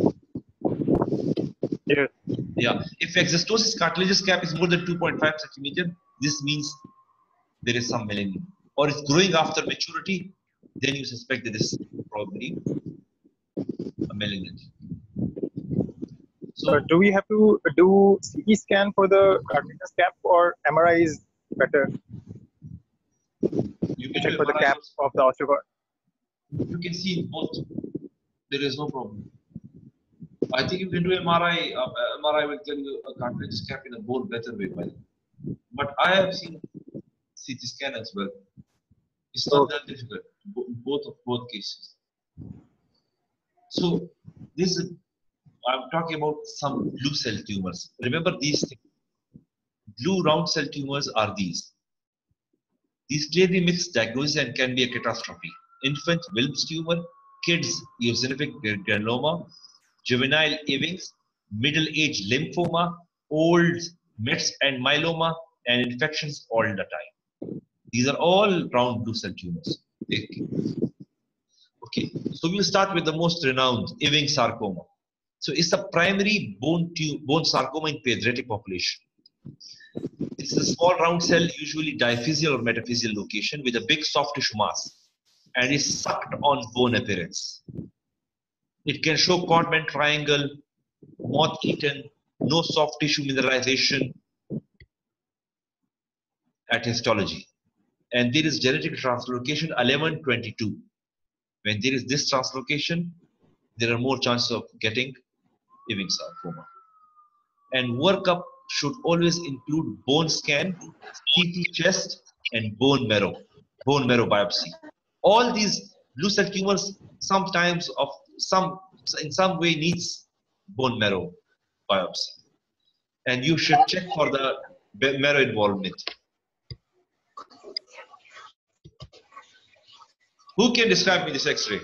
Yes. Yeah. If exostosis cartilaginous cap is more than 2.5 centimeter, this means there is some melanin. Or it's growing after maturity, then you suspect that this is probably a malignant. So do we have to do CT scan for the cartilage cap or MRI is better You can check for the MRI cap of the osteochord? you can see both. There is no problem. I think you can do MRI. Uh, MRI will tell you a cartilage cap in a more better way. By. But I have seen CT scan as well. It's not that difficult. bo- Both of both cases. So this is. I'm talking about some blue cell tumors. Remember these things. Blue round cell tumors are these. These clearly mixed diagnosis and can be a catastrophe. Infant Wilms tumor, kids eosinophilic granuloma, juvenile Ewing's, middle-aged lymphoma, old Mets and myeloma, and infections all the time. These are all round blue cell tumors. Okay. Okay, so we'll start with the most renowned Ewing sarcoma. So it's the primary bone tu- bone sarcoma in pediatric population. It's a small round cell, usually diaphyseal or metaphyseal location with a big soft tissue mass and is sucked on bone appearance. It can show Codman triangle, moth eaten, no soft tissue mineralization at histology. And there is genetic translocation 1122. When there is this translocation, there are more chances of getting Ewing sarcoma. And workup should always include bone scan, CT chest, and bone marrow, bone marrow biopsy. All these blue cell tumors sometimes of some in some way needs bone marrow biopsy. And you should check for the marrow involvement. Who can describe me this X-ray?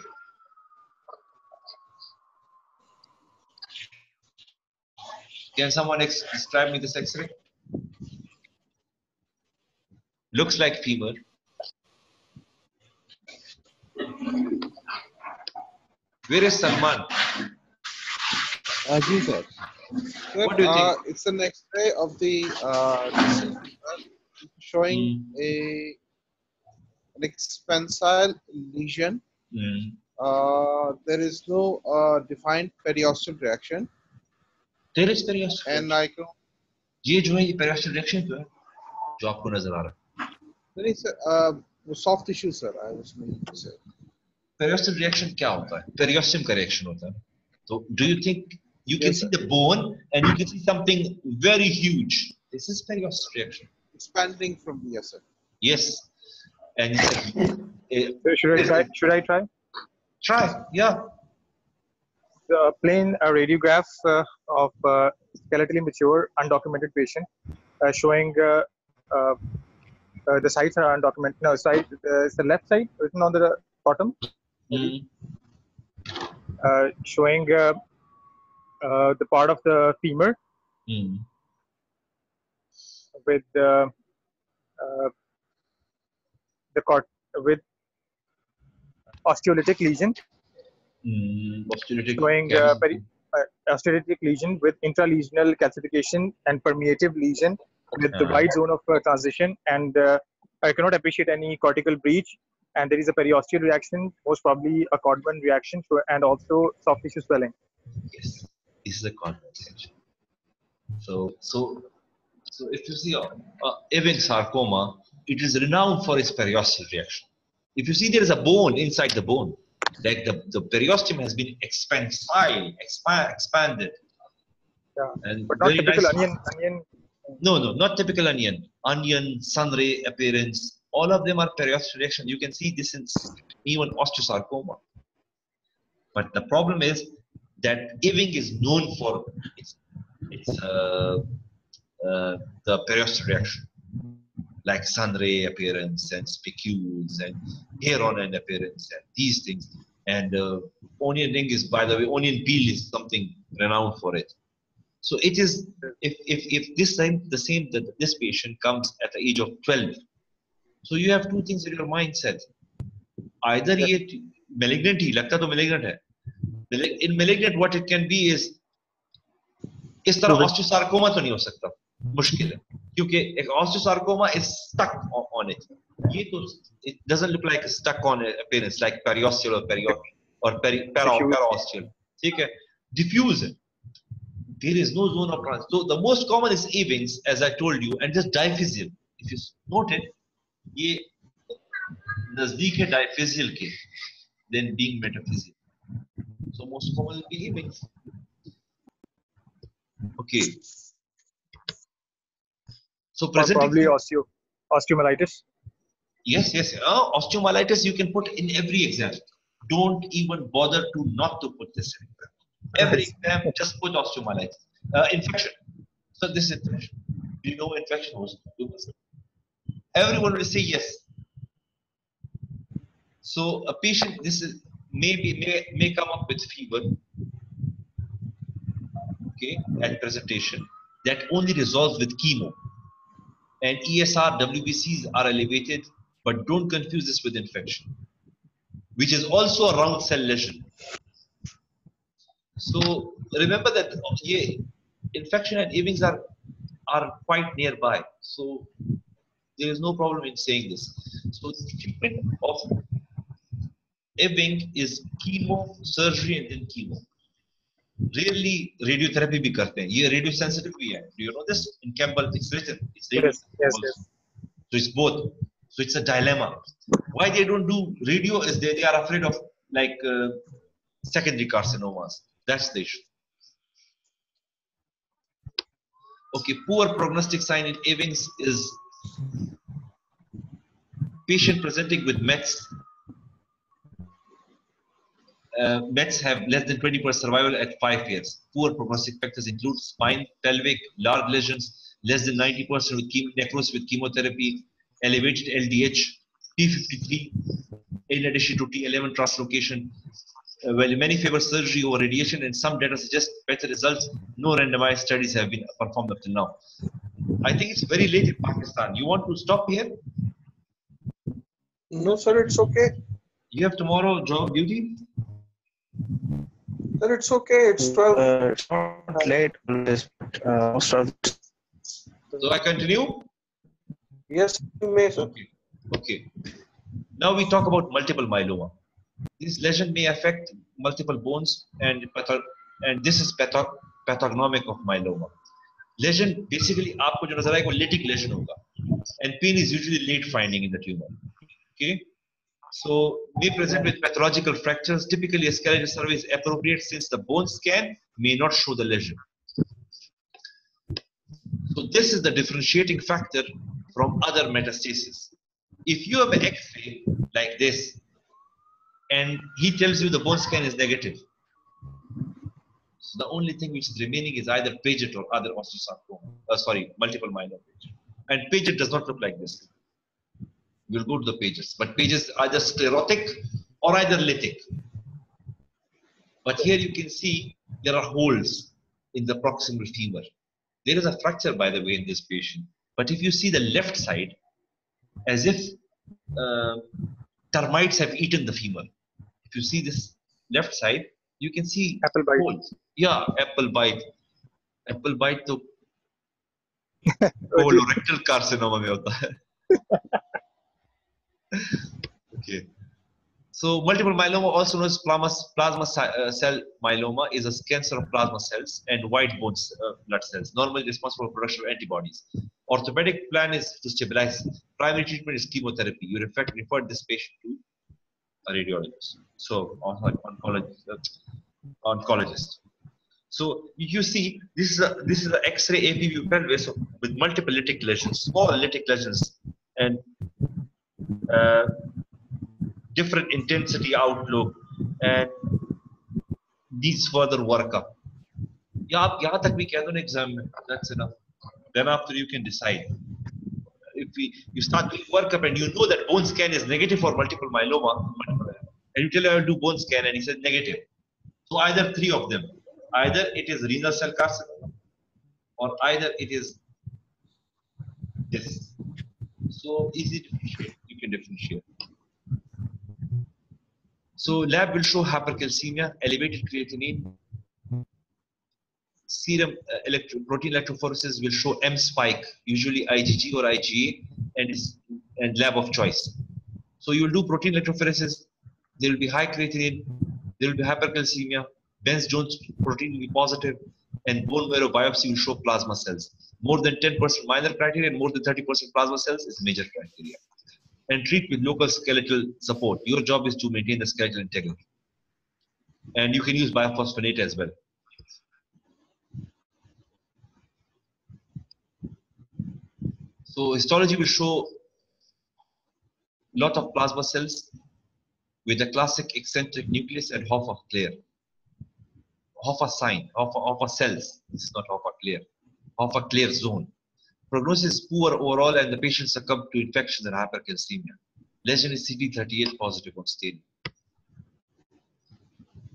Can someone ex- describe me this X-ray? Looks like femur. Where is Salman? Uh, ji sir. Sir, What do you uh, think? It's an X-ray of the uh, showing Hmm. a an expansile lesion. Hmm. Uh, there is no uh, defined periosteal reaction, There is periosteal. and I can. ये जो है ये periosteal reaction क्यों है? जो आपको नजर आ रहा है. There is a uh, soft tissue, sir. I was meaning to say. Periosteal reaction क्या होता है? Periosteum का reaction होता है. So do you think you can Yes, see sir. the bone and you can see something very huge? This is periosteal reaction. Expanding from here, sir. Yes. And uh, So should I try? Should I try? try. Yeah. The plain uh, radiographs uh, of uh, skeletally mature, undocumented patient uh, showing uh, uh, uh, the sides are undocumented. No, side uh, it's the left side written on the bottom, Mm. uh, showing uh, uh, the part of the femur Mm. with uh, uh, the cort with osteolytic lesion Mm. Osteolytic showing uh, peri- osteolytic lesion with intralesional calcification and permeative lesion with the Uh-huh. wide zone of uh, transition and uh, I cannot appreciate any cortical breach and there is a periosteal reaction most probably a Codman reaction and also soft tissue swelling Yes, this is a conversation. So, so, so if you see uh, uh, Ewing sarcoma, it is renowned for its periosteal reaction. If you see there is a bone inside the bone, like the, the periosteum has been expansile, expand, expanded. Yeah, And but not typical nice- onion onion No, no, not typical onion. Onion, sunray appearance, all of them are periosteal reaction. You can see this in even osteosarcoma. But the problem is that Ewing is known for its, its uh, uh, the periosteal reaction, like sunray appearance and spicules and hair on end appearance and these things. And uh, onion ring is, by the way, onion peel is something renowned for it. So it is if if if this time the same that this patient comes at the age of 12 so you have two things in your mindset either ये malignant ही लगता तो malignant है Malig- in malignant what it can be is इस तरह osteosarcoma तो नहीं हो सकता mushkil kyunki osteosarcoma is stuck on, it it doesn't look like stuck on it appearance like periosteal or perio or peri, pero, periosteal okay diffuse there is no zone of trans. So the most common is Ewing's, as I told you, and just diaphyseal. If you note it, ye nazdik hai diaphyseal ke, then being metaphyseal. So most common is Ewing's. Okay. So Or presenting probably osteo osteomyelitis. Yes, yes. Uh, osteomyelitis you can put in every exam. Don't even bother to not to put this in exam. Every exam, just put osteomyelitis. Uh, infection. So this is infection. Do you know what infection was? Everyone will say yes. So a patient, this is maybe may, may come up with fever. Okay, at presentation that only resolves with chemo. And ESR, WBCs are elevated but don't confuse this with infection, which is also a round cell lesion. So remember that yeah, infection and Ewing's are, are quite nearby. So there is no problem in saying this. So treatment of Ewing is chemo, surgery, and then chemo. Really, radiotherapy भी करते हैं। ये radio sensitive भी है। Do you know this in Campbell it's written it's yes, yes, yes. so it's both. So it's a dilemma. Why they don't do radio is they, they are afraid of like uh, secondary carcinomas. That's the issue. Okay poor prognostic sign in Ewing's is patient presenting with mets uh, METs have less than 20% survival at five years. Poor prognostic factors include spine, pelvic, large lesions, less than 90% with chemo, necrosis with chemotherapy, elevated LDH, P53, in addition to T11 translocation. Uh, well, many favor surgery over radiation, and some data suggest better results. No randomized studies have been performed up till now. I think it's very late in Pakistan. You want to stop here? No, sir, it's okay. You have tomorrow job duty? Sir, it's okay. It's 12. Uh, it's not late, always, but uh, most of the So I continue? Yes, you may, sir. Okay. Okay. Now we talk about multiple myeloma. This lesion may affect multiple bones and patho- and this is patho- pathognomic of myeloma. Lesion basically आपको जो नजर आएगा वो lytic lesion होगा and pain is usually late finding in the tumor. Okay. So may present with pathological fractures. Typically, a skeletal survey is appropriate since the bone scan may not show the lesion. So this is the differentiating factor from other metastases. If you have an X-ray like this, and he tells you the bone scan is negative, so the only thing which is remaining is either Paget or other osteosarcoma. Uh, sorry, multiple myeloma. And Paget does not look like this. We'll go to the Paget's. But Paget's are either sclerotic or either lytic. But here you can see there are holes in the proximal femur. There is a fracture, by the way, in this patient. But if you see the left side, as if uh, termites have eaten the femur. If you see this left side, you can see apple bite. Holes. Yeah, apple bite. Apple bite to colorectal carcinoma में होता okay. So multiple myeloma, also known as plasma, plasma uh, cell myeloma, is a cancer of plasma cells and white bone c- uh, blood cells, normally responsible for production of antibodies. Orthopedic plan is to stabilize. Primary treatment is chemotherapy. You refer, refer this patient to a radiologist. So oncologist. uh, oncologist. So you see, this is a this is an X-ray AP view pelvis with multiple lytic lesions, small lytic lesions, and uh, different intensity outlook and needs further workup. That's enough. Then after you can decide. If we, you start doing workup and you know that bone scan is negative for multiple myeloma, and you tell him I'll do bone scan and he says negative. So either three of them, either it is renal cell carcinoma or either it is this. So is it can differentiate. So lab will show hypercalcemia, elevated creatinine, serum uh, electro, protein electrophoresis will show M spike, usually IgG or IgA, and and lab of choice. So you will do protein electrophoresis. There will be high creatinine. There will be hypercalcemia. Bence Jones protein will be and bone marrow biopsy will show plasma cells. More than 10% minor criteria and more than 30% plasma cells is major criteria. And treat with local skeletal support. Your job is to maintain the skeletal integrity. And you can use biphosphonate as well. So histology will show lot of plasma cells with a classic eccentric nucleus and Hoffa clear. Hoffa sign, Hoffa, Hoffa cells. This is not Hoffa clear. Hoffa clear zone. Prognosis is poor overall and the patient succumbed to infection and hypercalcemia. Lesion is CD38 positive on staining.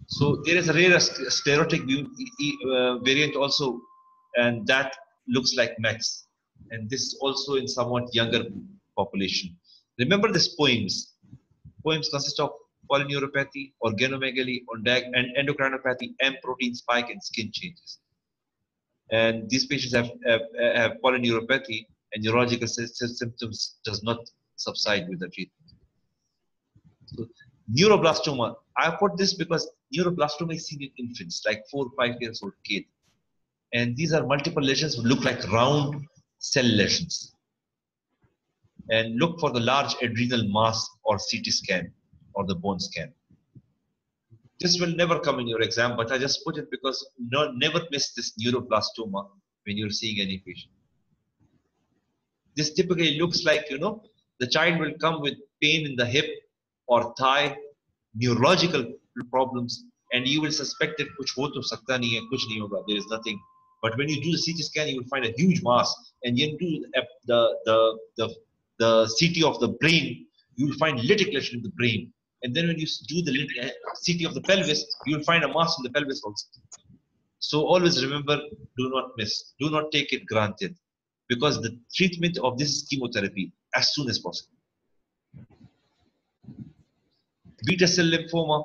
So there is a rare sc- sclerotic uh, variant also, and that looks like MEX. And this is also in somewhat younger population. Remember these POEMS. POEMS consist of polyneuropathy, organomegaly, and endocrinopathy, M protein spike, and skin changes. And these patients have, have, have polyneuropathy, and neurological sy- sy- symptoms does not subside with the treatment. So, neuroblastoma. I put this because neuroblastoma is seen in infants, like four, five years old kid. And these are multiple lesions look like round cell lesions. And look for the large adrenal mass or CT scan or the bone scan. This will never come in your exam, but I just put it because no, never miss this neuroblastoma when you're seeing any patient. This typically looks like, you know, the child will come with pain in the hip or thigh, neurological problems, and you will suspect that kuch ho to sakta nahi hai, kuch nahi hoga, there is nothing. But when you do the CT scan, you will find a huge mass, and you do the the the the, the CT of the brain, you will find lytic lesion in the brain. And then when you do the uh, CT of the pelvis, you will find a mass in the pelvis also. So always remember, do not miss, do not take it granted, because the treatment of this is chemotherapy as soon as possible. Beta cell lymphoma,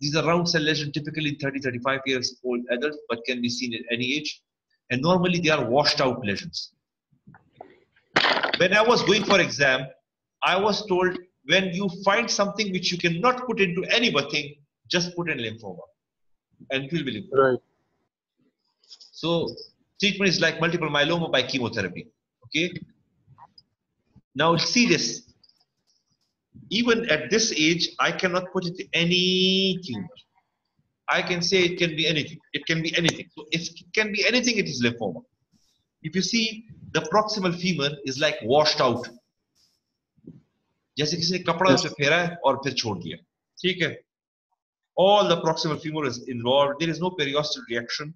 these are round cell lesions typically 30, 35 years old adults, but can be seen at any age. And normally they are washed out lesions. When I was going for exam, I was told when you find something which you cannot put into anything, just put in lymphoma. And it will be lymphoma. Right. So treatment is like multiple myeloma by chemotherapy. Okay. Now see this. Even at this age, I cannot put it any tumor. I can say it can be anything. It can be anything. So if it can be anything, it is lymphoma. If you see the proximal femur is like washed out. जैसे किसी ने कपड़ा उस पे फेरा है और फिर छोड़ दिया ठीक है all the proximal femur is involved there is no periosteal reaction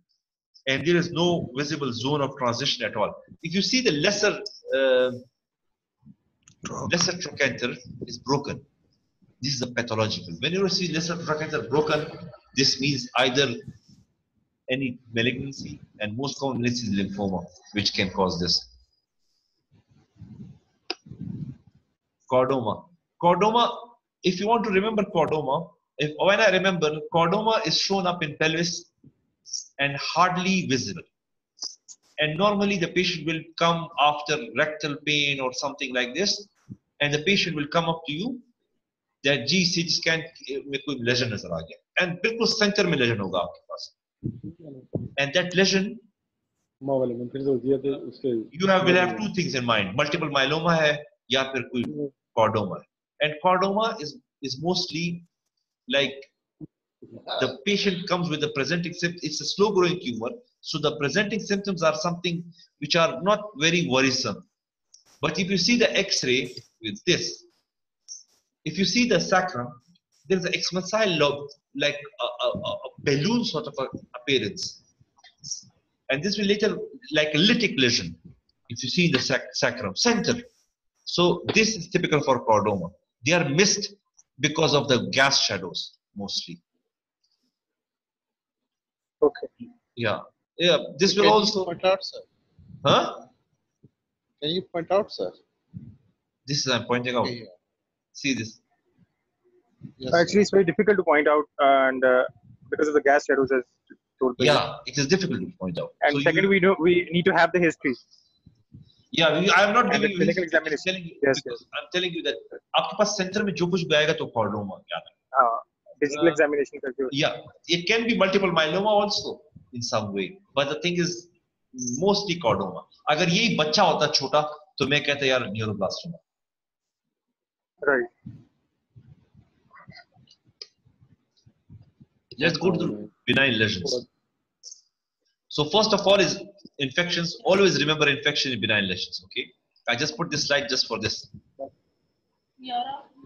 and there is no visible zone of transition at all if you see the lesser uh, lesser trochanter is broken this is a pathological when you see lesser trochanter broken this means either any malignancy and most commonly this is lymphoma which can cause this Chordoma. Chordoma, if you want to remember Chordoma, if, when I remember, Chordoma is shown up in pelvis and hardly visible. And normally the patient will come after rectal pain or something like this, and the patient will come up to you that G C G scan में कोई lesion नजर and गया and बिल्कुल centre में lesion होगा आपके पास and that lesion you have will have two things in mind chordoma and chordoma is is mostly like the patient comes with the presenting symptoms it's a slow growing tumor. So the presenting symptoms are something which are not very worrisome. But if you see the x-ray with this if you see the sacrum there's an expansile lobe like a, a, a balloon sort of appearance. And this will later like a lytic lesion if you see the sac- sacrum center so this is typical for chordoma they are missed because of the gas shadows mostly Okay. yeah yeah this will Can also you point out, sir? huh Can you point out, sir? this is i'm pointing out Okay, here. see this Yes, Actually, it's very difficult to point out, and uh, because of the gas shadows, as told by you. yeah it is difficult to point out And So you- second, we know we need to have the history. Yeah, we- I'm not And giving the you clinical history, I'm examination. telling you Yes, because I'm telling you that आपके पास center में जो कुछ भी आएगा तो chordoma क्या है? Uh, physical Uh, examination करके Yeah, it can be multiple myeloma also. in some way. But the thing is, mostly chordoma. अगर यही बच्चा होता छोटा तो मैं कहता यार neuroblastoma Right. Let's go to the benign lesions. So first of all is infections. Always remember infection in benign lesions. Okay. I just put this slide just for this.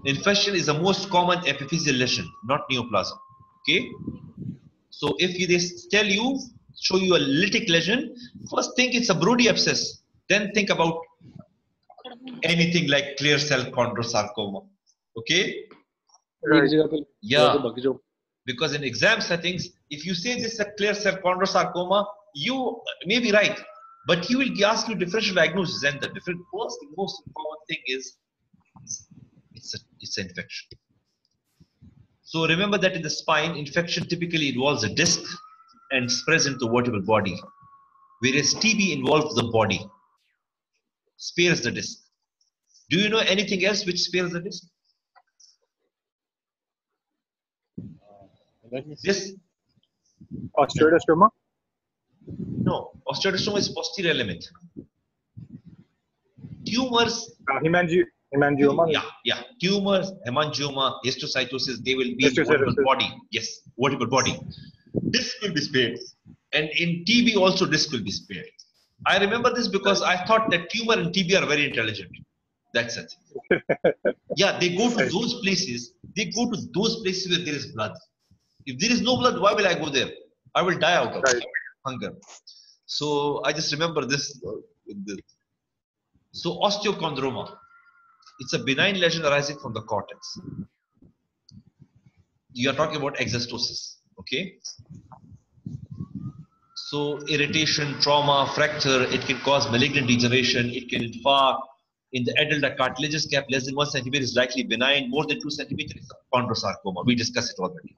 Infection is the most common epiphyseal lesion, not neoplasm. Okay. So if they tell you, show you a lytic lesion, first think it's a Brodie abscess. Then think about anything like clear cell chondrosarcoma. Okay. Right. Yeah because in exam settings if you say this is a clear cell chondrosarcoma you may be right but he will ask you differential diagnosis and the different first the most important thing is it's a it's an infection. So remember that in the spine infection typically involves a disc and spreads into the vertebral body whereas tb involves the body spares the disc. Do you know anything else which spares the disc? Let me see. This Osteoid osteoma. No, is posterior element. Tumors, Uh, hemangi- hemangioma. yeah, yeah, tumors, hemangioma, histiocytosis, they will be vertebral body. Yes, vertebral body. Disc will be spared. And in TB also disc will be spared. I remember this because I thought that tumor and TB are very intelligent. That's it. yeah, they go to those places, they go to those places where there is blood. If there is no blood, why will I go there? I will die out of Right. hunger. So I just remember this. uh, with the- So osteochondroma, it's a benign lesion arising from the cortex. You are talking about exostosis, okay? So irritation, trauma, fracture, it can cause malignant degeneration, it can infarct. In the adult, the cartilaginous cap less than one centimeter is likely benign, more than two centimeters is a chondrosarcoma. We discussed it already.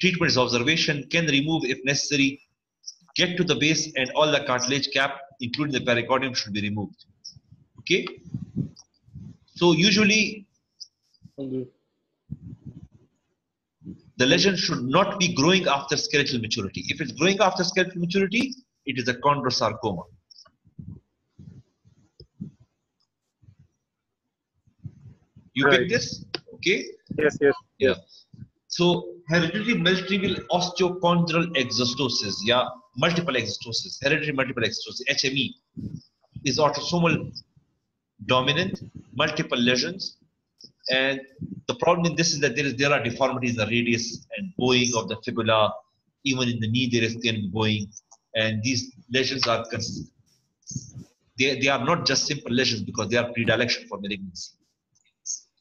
Treatment is observation, can remove if necessary, get to the base and all the cartilage cap, including the perichondrium, should be removed. Okay? So usually the lesion should not be growing after skeletal maturity. If it's growing after skeletal maturity, it is a chondrosarcoma. You Right. pick this? Okay? Yes, yes. Yeah. So hereditary multiple osteochondral exostosis, yeah, multiple exostosis, hereditary multiple exostosis, HME, is autosomal dominant, multiple lesions, and the problem in this is that there is there are deformities in the radius and bowing of the fibula, even in the knee there is thin bowing, and these lesions are they, they are not just simple lesions because they are predilection for malignancy.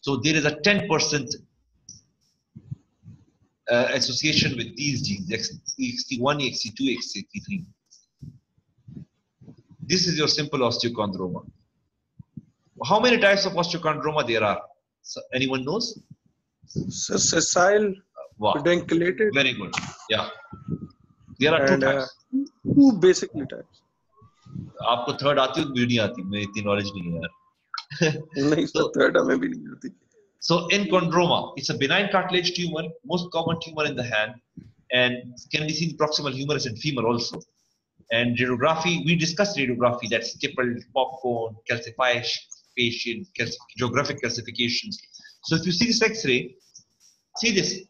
So there is a 10% uh, association with these genes, XT1, XT2, XT3. This is your simple osteochondroma. How many types of osteochondroma there are? So anyone knows? So, sessile, Wow, pedunculated, very good. Yeah, there are two and uh, types. two basically types. आपको third आती हो मुझे नहीं आती मेरी इतनी knowledge नहीं है यार नहीं So- सर थर्ड हमें भी नहीं आती so enchondroma, it's a benign cartilage tumor, most common tumor in the hand, and can be seen proximal humerus and femur also. And radiography, we discussed radiography, that's stippled, popcorn, calcification, calci- geographic calcifications. So if you see this X-ray, see this.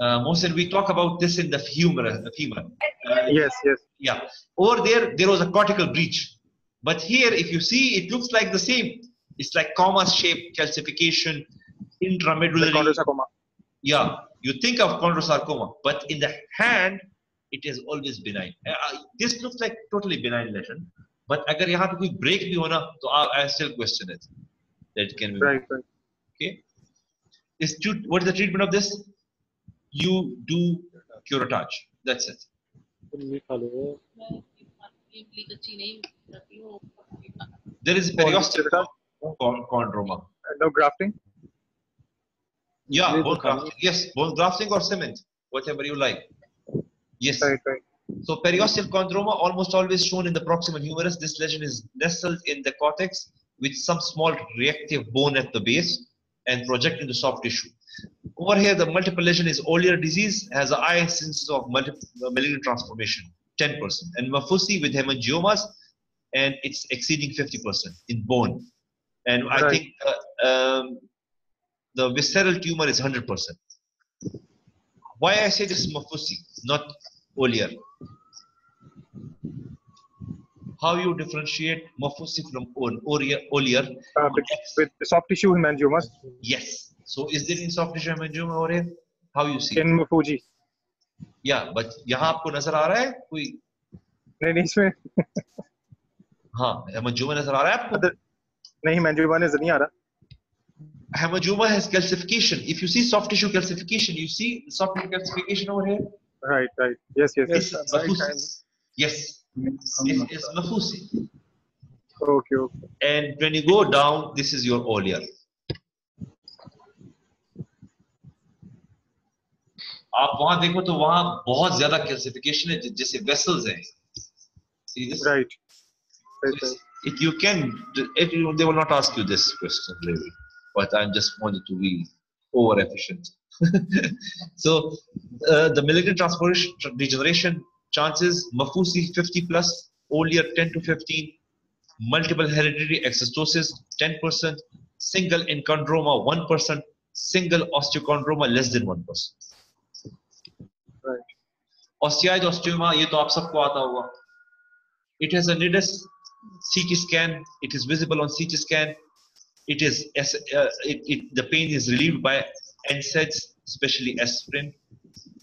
Uh, Mohsen, we talk about this in the femur. The femur. Uh, Yes, yes. yeah. Over there, there was a cortical breach. But here, if you see, it looks like the same. It's like comma shaped calcification, The intramedullary. chondrosarcoma. Yeah, you think of chondrosarcoma, but in the hand, it is always benign. Uh, uh, this looks like totally benign lesion. But अगर यहाँ पे कोई break भी होना, तो I, I still question it. That it can be. Right, right. Okay. Is to, what is the treatment of this? You do curettage. That's it. तुम खा लो There is periosteal chon- chondroma. Uh, No grafting. Yeah, Really bone grafting. Yes, bone grafting or cement, whatever you like. Yes. Right, right. So periosteal chondroma almost always shown in the proximal humerus. This lesion is nestled in the cortex with some small reactive bone at the base and project into soft tissue. Over here, the multiple lesion is Ollier disease, has a high incidence of multiple malignant transformation, 10%. And Maffucci with hemangiomas, and it's exceeding 50% in bone. And right. I think uh, um, the visceral tumor is 100%. Why I say this is not Ollier? How you differentiate Maffucci from Ollier? Uh, with, soft tissue hemangiomas? Yes. So is there any soft tissue hemangioma over here? How you see? In Maffucci. Yeah, but यहाँ आपको नजर आ रहा है कोई नहीं इसमें हाँ नजर आ रहा है आपको नहीं hemangioma नज़र नहीं आ रहा hemangioma has calcification. If you see soft tissue calcification, you see soft tissue calcification over here. right right yes yes, yes. Yes, this is Mafusi. okay okay And when you go down, this is your Olier. आप वहाँ देखो तो वहाँ बहुत ज़्यादा calcification है जैसे vessels हैं See If you can, if you, they will not ask you this question really, but I'm just wanted to be over efficient. so uh, the malignant transformation degeneration chances, Maffucci 50 plus, Ollier 10 to 15, multiple hereditary exostosis 10%, single enchondroma 1%, single osteochondroma less than 1%. Right. Osteoid osteoma, ये तो आप आता होगा. It has a nidus CT scan. It is visible on CT scan. It is uh, it, it, the pain is relieved by NSAIDs, especially aspirin.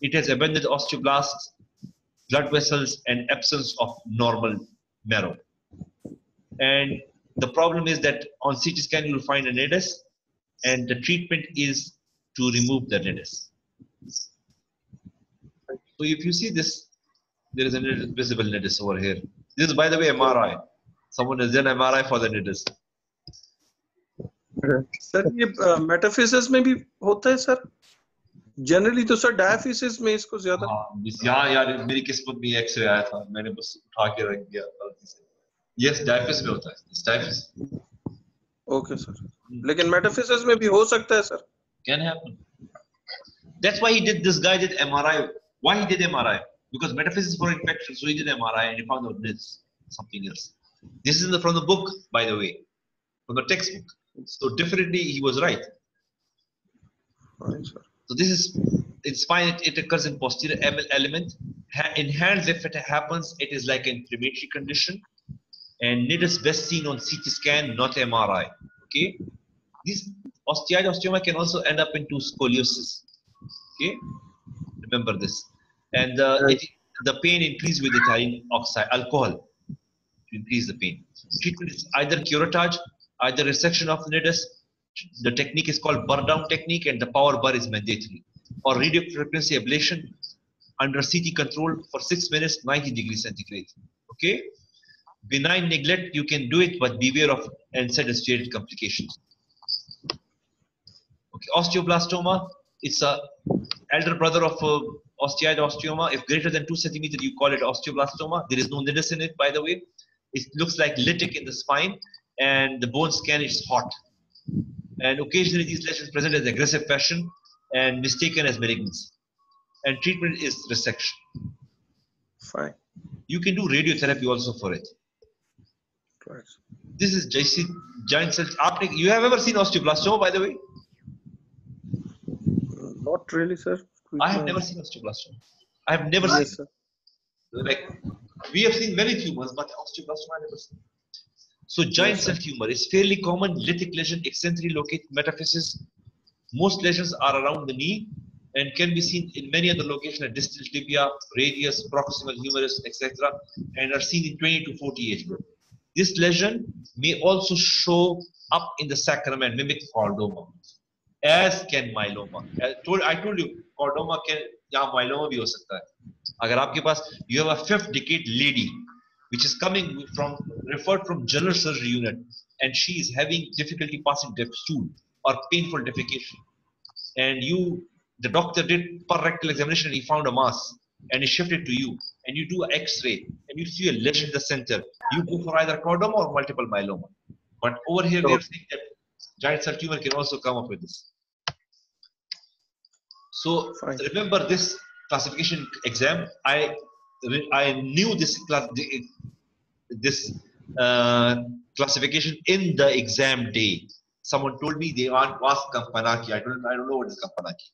It has abundant osteoblasts, blood vessels, and absence of normal marrow. And the problem is that on CT scan you will find a nidus, and the treatment is to remove the nidus. So if you see this, there is a visible nidus over here. This is, by the way, MRI. Someone has done MRI for the nidus. Sir ये metaphysis में भी होता है sir generally तो sir diaphysis में इसको ज़्यादा हाँ, यार मेरी किस्मत में एक्सरे आया था मैंने बस उठा के रख दिया गलती से यस डायफिस में होता है डायफिस ओके सर लेकिन मेटाफिसिस में भी हो सकता है sir can happen that's why he did this guy did MRI why he did MRI because metaphysics for infection so he did MRI and he found out this something else this is in the, from the book by the way from the textbook so definitely he was right sir. So this is it's fine. It, it occurs in posterior ML element. Ha- in hands, if it happens, it is like an inflammatory condition, and it is best seen on CT scan, not MRI. Okay, this osteoid osteoma can also end up into scoliosis. Okay, remember this, and uh, it, the pain increase with the ethylene oxide alcohol to increase the pain. Treatment is either curettage, either resection of the nidus. The technique is called burr down technique, and the power burr is mandatory. Or radiofrequency ablation under CT control for six minutes, 90 degrees centigrade. Okay. Benign neglect, you can do it, but beware of NSAID-associated complications. Okay. Osteoblastoma, it's a elder brother of uh, osteoid osteoma. If greater than two centimeter, you call it osteoblastoma. There is no nidus in it, by the way. It looks like lytic in the spine, and the bone scan is hot. And occasionally, these lesions present as aggressive fashion and mistaken as malignancy. And treatment is resection. Fine. You can do radiotherapy also for it. This is JC giant cells. You have ever seen osteoblastoma, by the way? Not really, sir. I have never seen osteoblastoma. I have never seen. Like we have seen many tumors, but osteoblastoma I never seen. So giant cell tumor is fairly common. Lytic lesion, eccentrically located metaphysis. Most lesions are around the knee and can be seen in many other locations like distal tibia, radius, proximal humerus, etc. and are seen in 20 to 40 age group. This lesion may also show up in the sacrum and mimic chordoma, as can myeloma. I told, I told you, chordoma can, यहाँ myeloma भी हो सकता है. अगर आपके पास you have a fifth decade lady which is coming from referred from general surgery unit and she is having difficulty passing the stool or painful defecation and you the doctor did per rectal examination and he found a mass and he shifted to you and you do an x-ray and you see a lesion in the center you go for either chordoma or multiple myeloma but over here we are saying that giant cell tumor can also come up with this So Fine. remember this classification exam. I I knew this class this uh, classification in the exam day. Someone told me they want ask Campanacci. I don't I don't know what is Campanacci.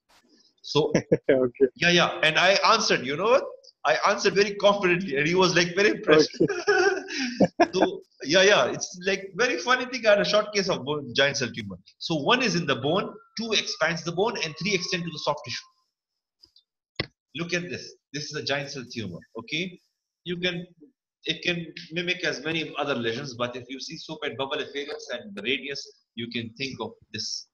So okay. yeah, yeah. And I answered, you know what? I answered very confidently, and he was like very impressed. so yeah, yeah. It's like very funny thing. I had a short case of bone, giant cell tumor. So one is in the bone, two expands the bone, and three extend to the soft tissue. Look at this. This is a giant cell tumor. Okay, you can it can mimic as many other lesions, but if you see soap and bubble appearance and the radius, you can think of this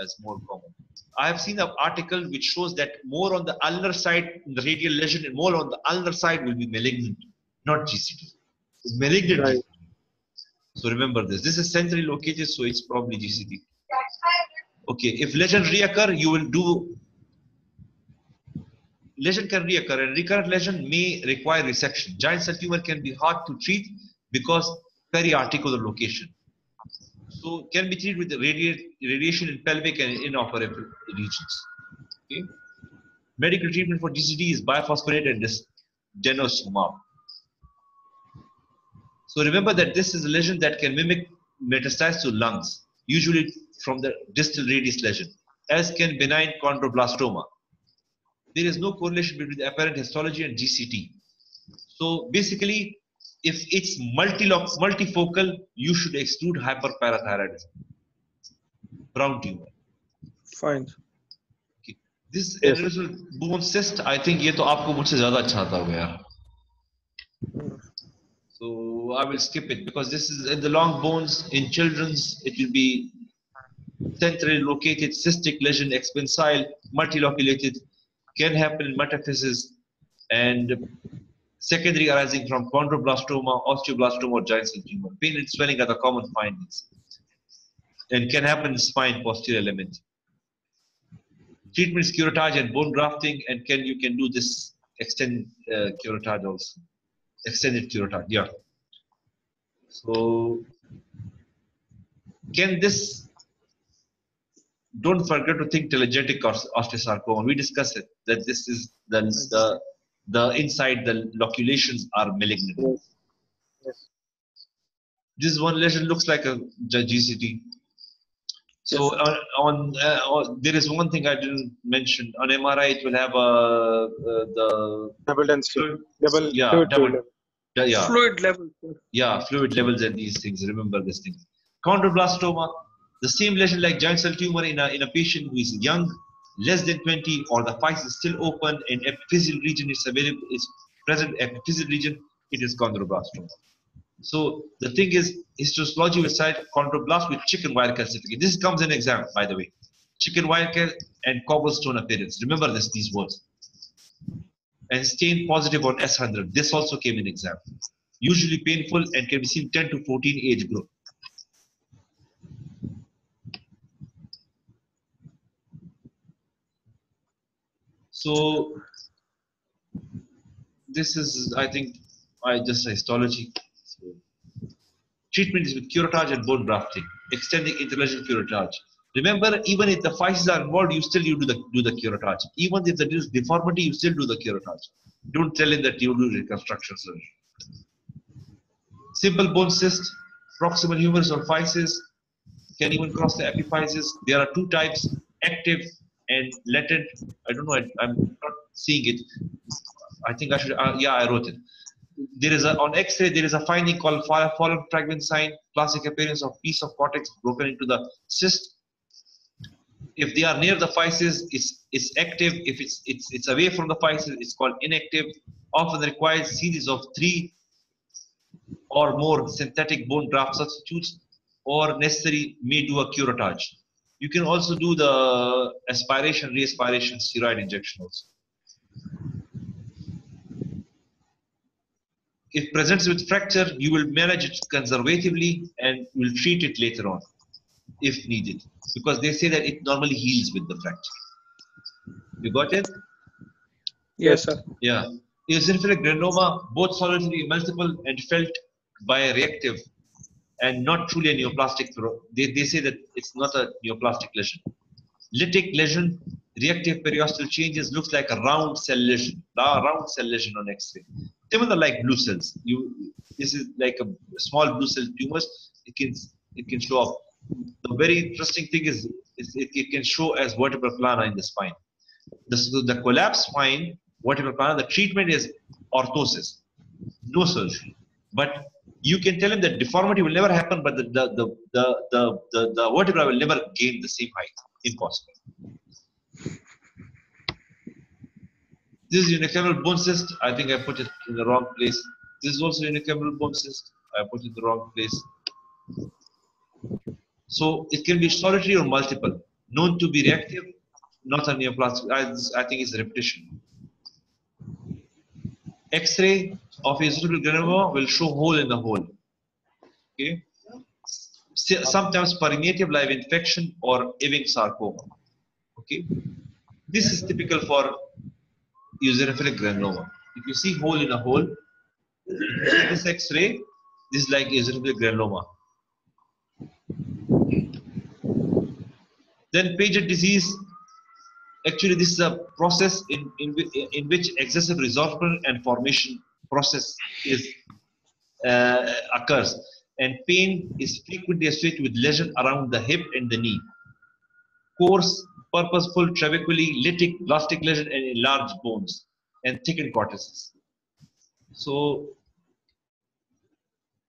as more common. I have seen an article which shows that more on the ulnar side, the radial lesion, and more on the ulnar side will be malignant, not GCT. Malignant. Right. So remember this. This is centrally located, so it's probably GCT. Okay, if lesion reoccur, you will do. Lesion can reoccur, and recurrent lesion may require resection. Giant cell tumor can be hard to treat because periarticular location. So can be treated with radiation in pelvic and inoperative regions. Okay. Medical treatment for GCD is biphosphonate and denosumab. So remember that this is a lesion that can mimic metastasize to lungs, usually from the distal radius lesion, as can benign chondroblastoma. There is no correlation between the apparent histology and GCT. So basically, if it's multifocal, you should exclude hyperparathyroidism, brown tumor. Fine. Okay. This yes. bone cyst, I think ये तो आपको मुझसे ज़्यादा अच्छा आता होगा So I will skip it because this is in the long bones in children's. It will be centrally located cystic lesion, expansile, multiloculated, can happen in metaphysis, and secondary arising from chondroblastoma, osteoblastoma, or giant cell tumor. Pain and swelling are the common findings, and can happen in spine posterior element. Treatment is curettage and bone grafting, and can you can do this extend uh, curettage also extended curettage. Yeah. So can this? Don't forget to think telangiectatic os- osteosarcoma. We discussed it that this is the the the inside the loculations are malignant. Yes. Yes. This one lesion looks like a G- GCT. So on, on, uh, on there is one thing I didn't mention on MRI it will have a uh, the Double density. Double. yeah fluid double, level. yeah, yeah Fluid level. yeah, fluid levels and these things. Remember this thing. Chondroblastoma, the same lesion like giant cell tumor in a, in a patient who is young, less than 20, or the face is still open and epiphyseal region is available, is present epiphyseal region, it is chondroblastoma. So the thing is, histology will cite chondroblast with chicken wire calcification. This comes in exam, by the way. Chicken wire cal- and cobblestone appearance. Remember this, these words. And stain positive on S100. This also came in exam usually painful and can be seen 10 to 14 age group. So this is, I think, I just histology. So, treatment is with curettage and bone grafting, extending interlesion curettage. Remember, even if the physes are involved, you still you do the do the curettage. Even if there is deformity, you still do the curettage. Don't tell him that you do reconstruction surgery. Simple bone cyst, proximal humerus or physis, can even cross the epiphysis. There are two types, active and latent. I don't know, I, I'm not seeing it. I think I should, uh, yeah, I wrote it. There is a, on X-ray, there is a finding called fall- fallen fragment sign, plastic appearance of piece of cortex broken into the cyst. If they are near the physis, it's, it's active. If it's, it's, it's away from the physis, it's called inactive. Often requires series of three or more synthetic bone graft substitutes or necessary may do a curettage. You can also do the aspiration, re-aspiration steroid injection also. If presents with fracture, you will manage it conservatively and will treat it later on if needed because they say that it normally heals with the fracture. You got it? Yes, sir. Yeah. Eosinophilic granuloma, both solitary, multiple, and felt by a reactive and not truly a neoplastic. They, they say that it's not a neoplastic lesion. Lytic lesion reactive periosteal changes looks like a round cell lesion, round cell lesion on X-ray. Similar like blue cells. You this is like a small blue cell tumors. It can it can show up. The very interesting thing is, is it, it can show as vertebral plana in the spine. The, the collapsed spine, vertebral plana, the treatment is orthosis, no surgery. But you can tell him that deformity will never happen, but the the the the the, the, the vertebra will never gain the same height. Impossible. This is unicameral bone cyst. I think I put it in the wrong place. This is also unicameral bone cyst. I put it in the wrong place. So it can be solitary or multiple. Known to be reactive, not a neoplastic. I, I think it's repetition. X-ray of eosinophil granuloma will show hole in the hole. Okay. Sometimes permeative live infection or Ewing sarcoma. Okay. This is typical for eosinophilic granuloma. If you see hole in a hole, this X-ray, this is like eosinophilic granuloma. Then Paget disease, actually this is a process in, in, in which excessive resorption and formation process is uh, occurs. And pain is frequently associated with lesion around the hip and the knee. Coarse, purposeful, trabeculae, lytic, blastic lesion, and enlarged bones, and thickened cortices. So,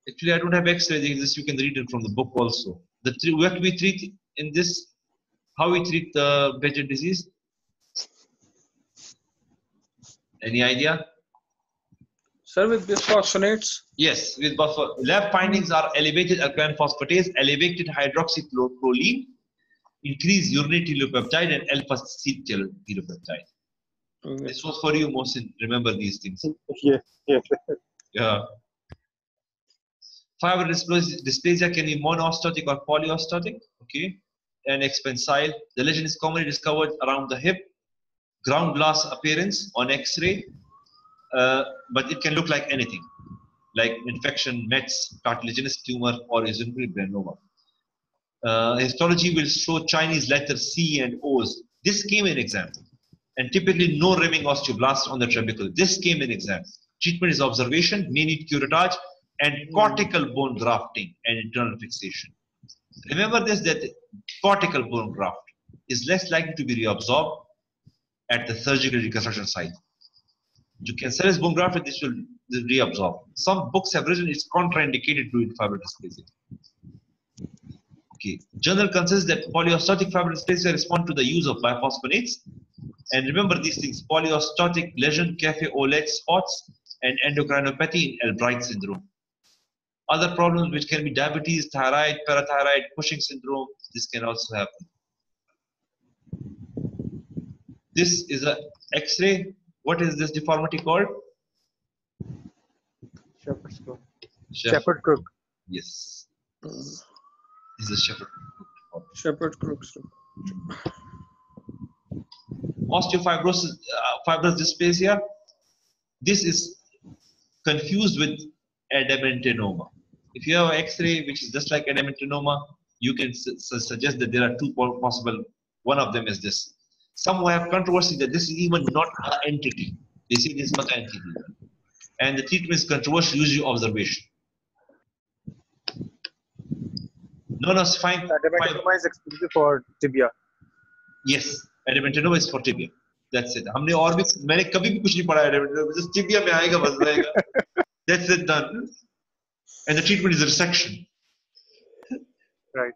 actually, I don't have X-ray. This you can read it from the book also. The three, what we treat in this, how we treat the Paget disease. Any idea? Sir, with bisphosphonates, Yes, with buffer. Lab findings are elevated alkaline phosphatase, elevated hydroxyproline, increased urinary telopeptide, and alpha telopeptide. Okay. This was for you, Mohsin. Remember these things. Yes, yes. Yeah. Fiber dysplasia, dysplasia can be monostotic or polyostotic. Okay. And expansile. The lesion is commonly discovered around the hip. Ground glass appearance on X-ray, uh, but it can look like anything, like infection, Mets, cartilaginous tumor, or eosinophilic granuloma. Uh, histology will show Chinese letters C and O's. This came in exam, and typically no rimming osteoblast on the trabecle. This came in exam. Treatment is observation, may need curettage, and cortical bone grafting and internal fixation. Remember this that cortical bone graft is less likely to be reabsorbed at the surgical reconstruction site. You can serous bone graft and this will reabsorb. Some books have written it's contraindicated to fiber dysplasia. Okay. General consensus that polyostotic fiber dysplasia respond to the use of biphosphonates. And remember these things: polyostotic lesion, cafe lait spots, and endocrinopathy in Albright syndrome. Other problems which can be diabetes, thyroid, parathyroid, Cushing syndrome. This can also happen. This is a X-ray. What is this deformity called? Shepherd's crook. Shepherd. Shepherd crook. Yes. This is a shepherd. Crook. Shepherd crooks. Osteofibrosis, uh, fibrous dysplasia. This is confused with adamantinoma. If you have an X-ray which is just like adamantinoma, you can su- su- suggest that there are two possible. One of them is this. Some who have controversy that this is even not an entity. They say this is not an entity. And the treatment is controversial, usually observation. Non-ossifying Adamantinoma is exclusive for tibia. yes adamantinoma is for tibia that's it हमने और भी मैंने कभी भी कुछ नहीं पढ़ा adamantinoma just tibia में आएगा बस रहेगा that's it done and the treatment is resection Right.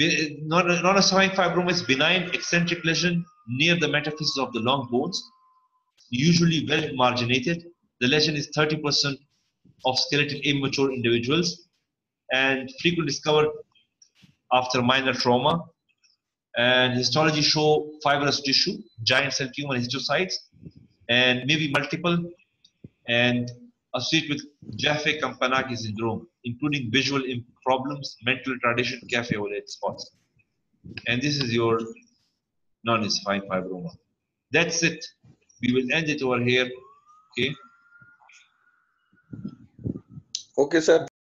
Be- non- non-ossifying fibroma is benign eccentric lesion near the metaphysis of the long bones usually well marginated the lesion is 30% of skeletal immature individuals and frequently discovered after minor trauma and histology show fibrous tissue, giant cell tumor histiocytes, and maybe multiple, and associated with Jaffe-Campanacci syndrome, including visual problems, mental retardation, cafe lait spots. And this is your non-ossifying fibroma. That's it. We will end it over here. Okay. Okay, sir.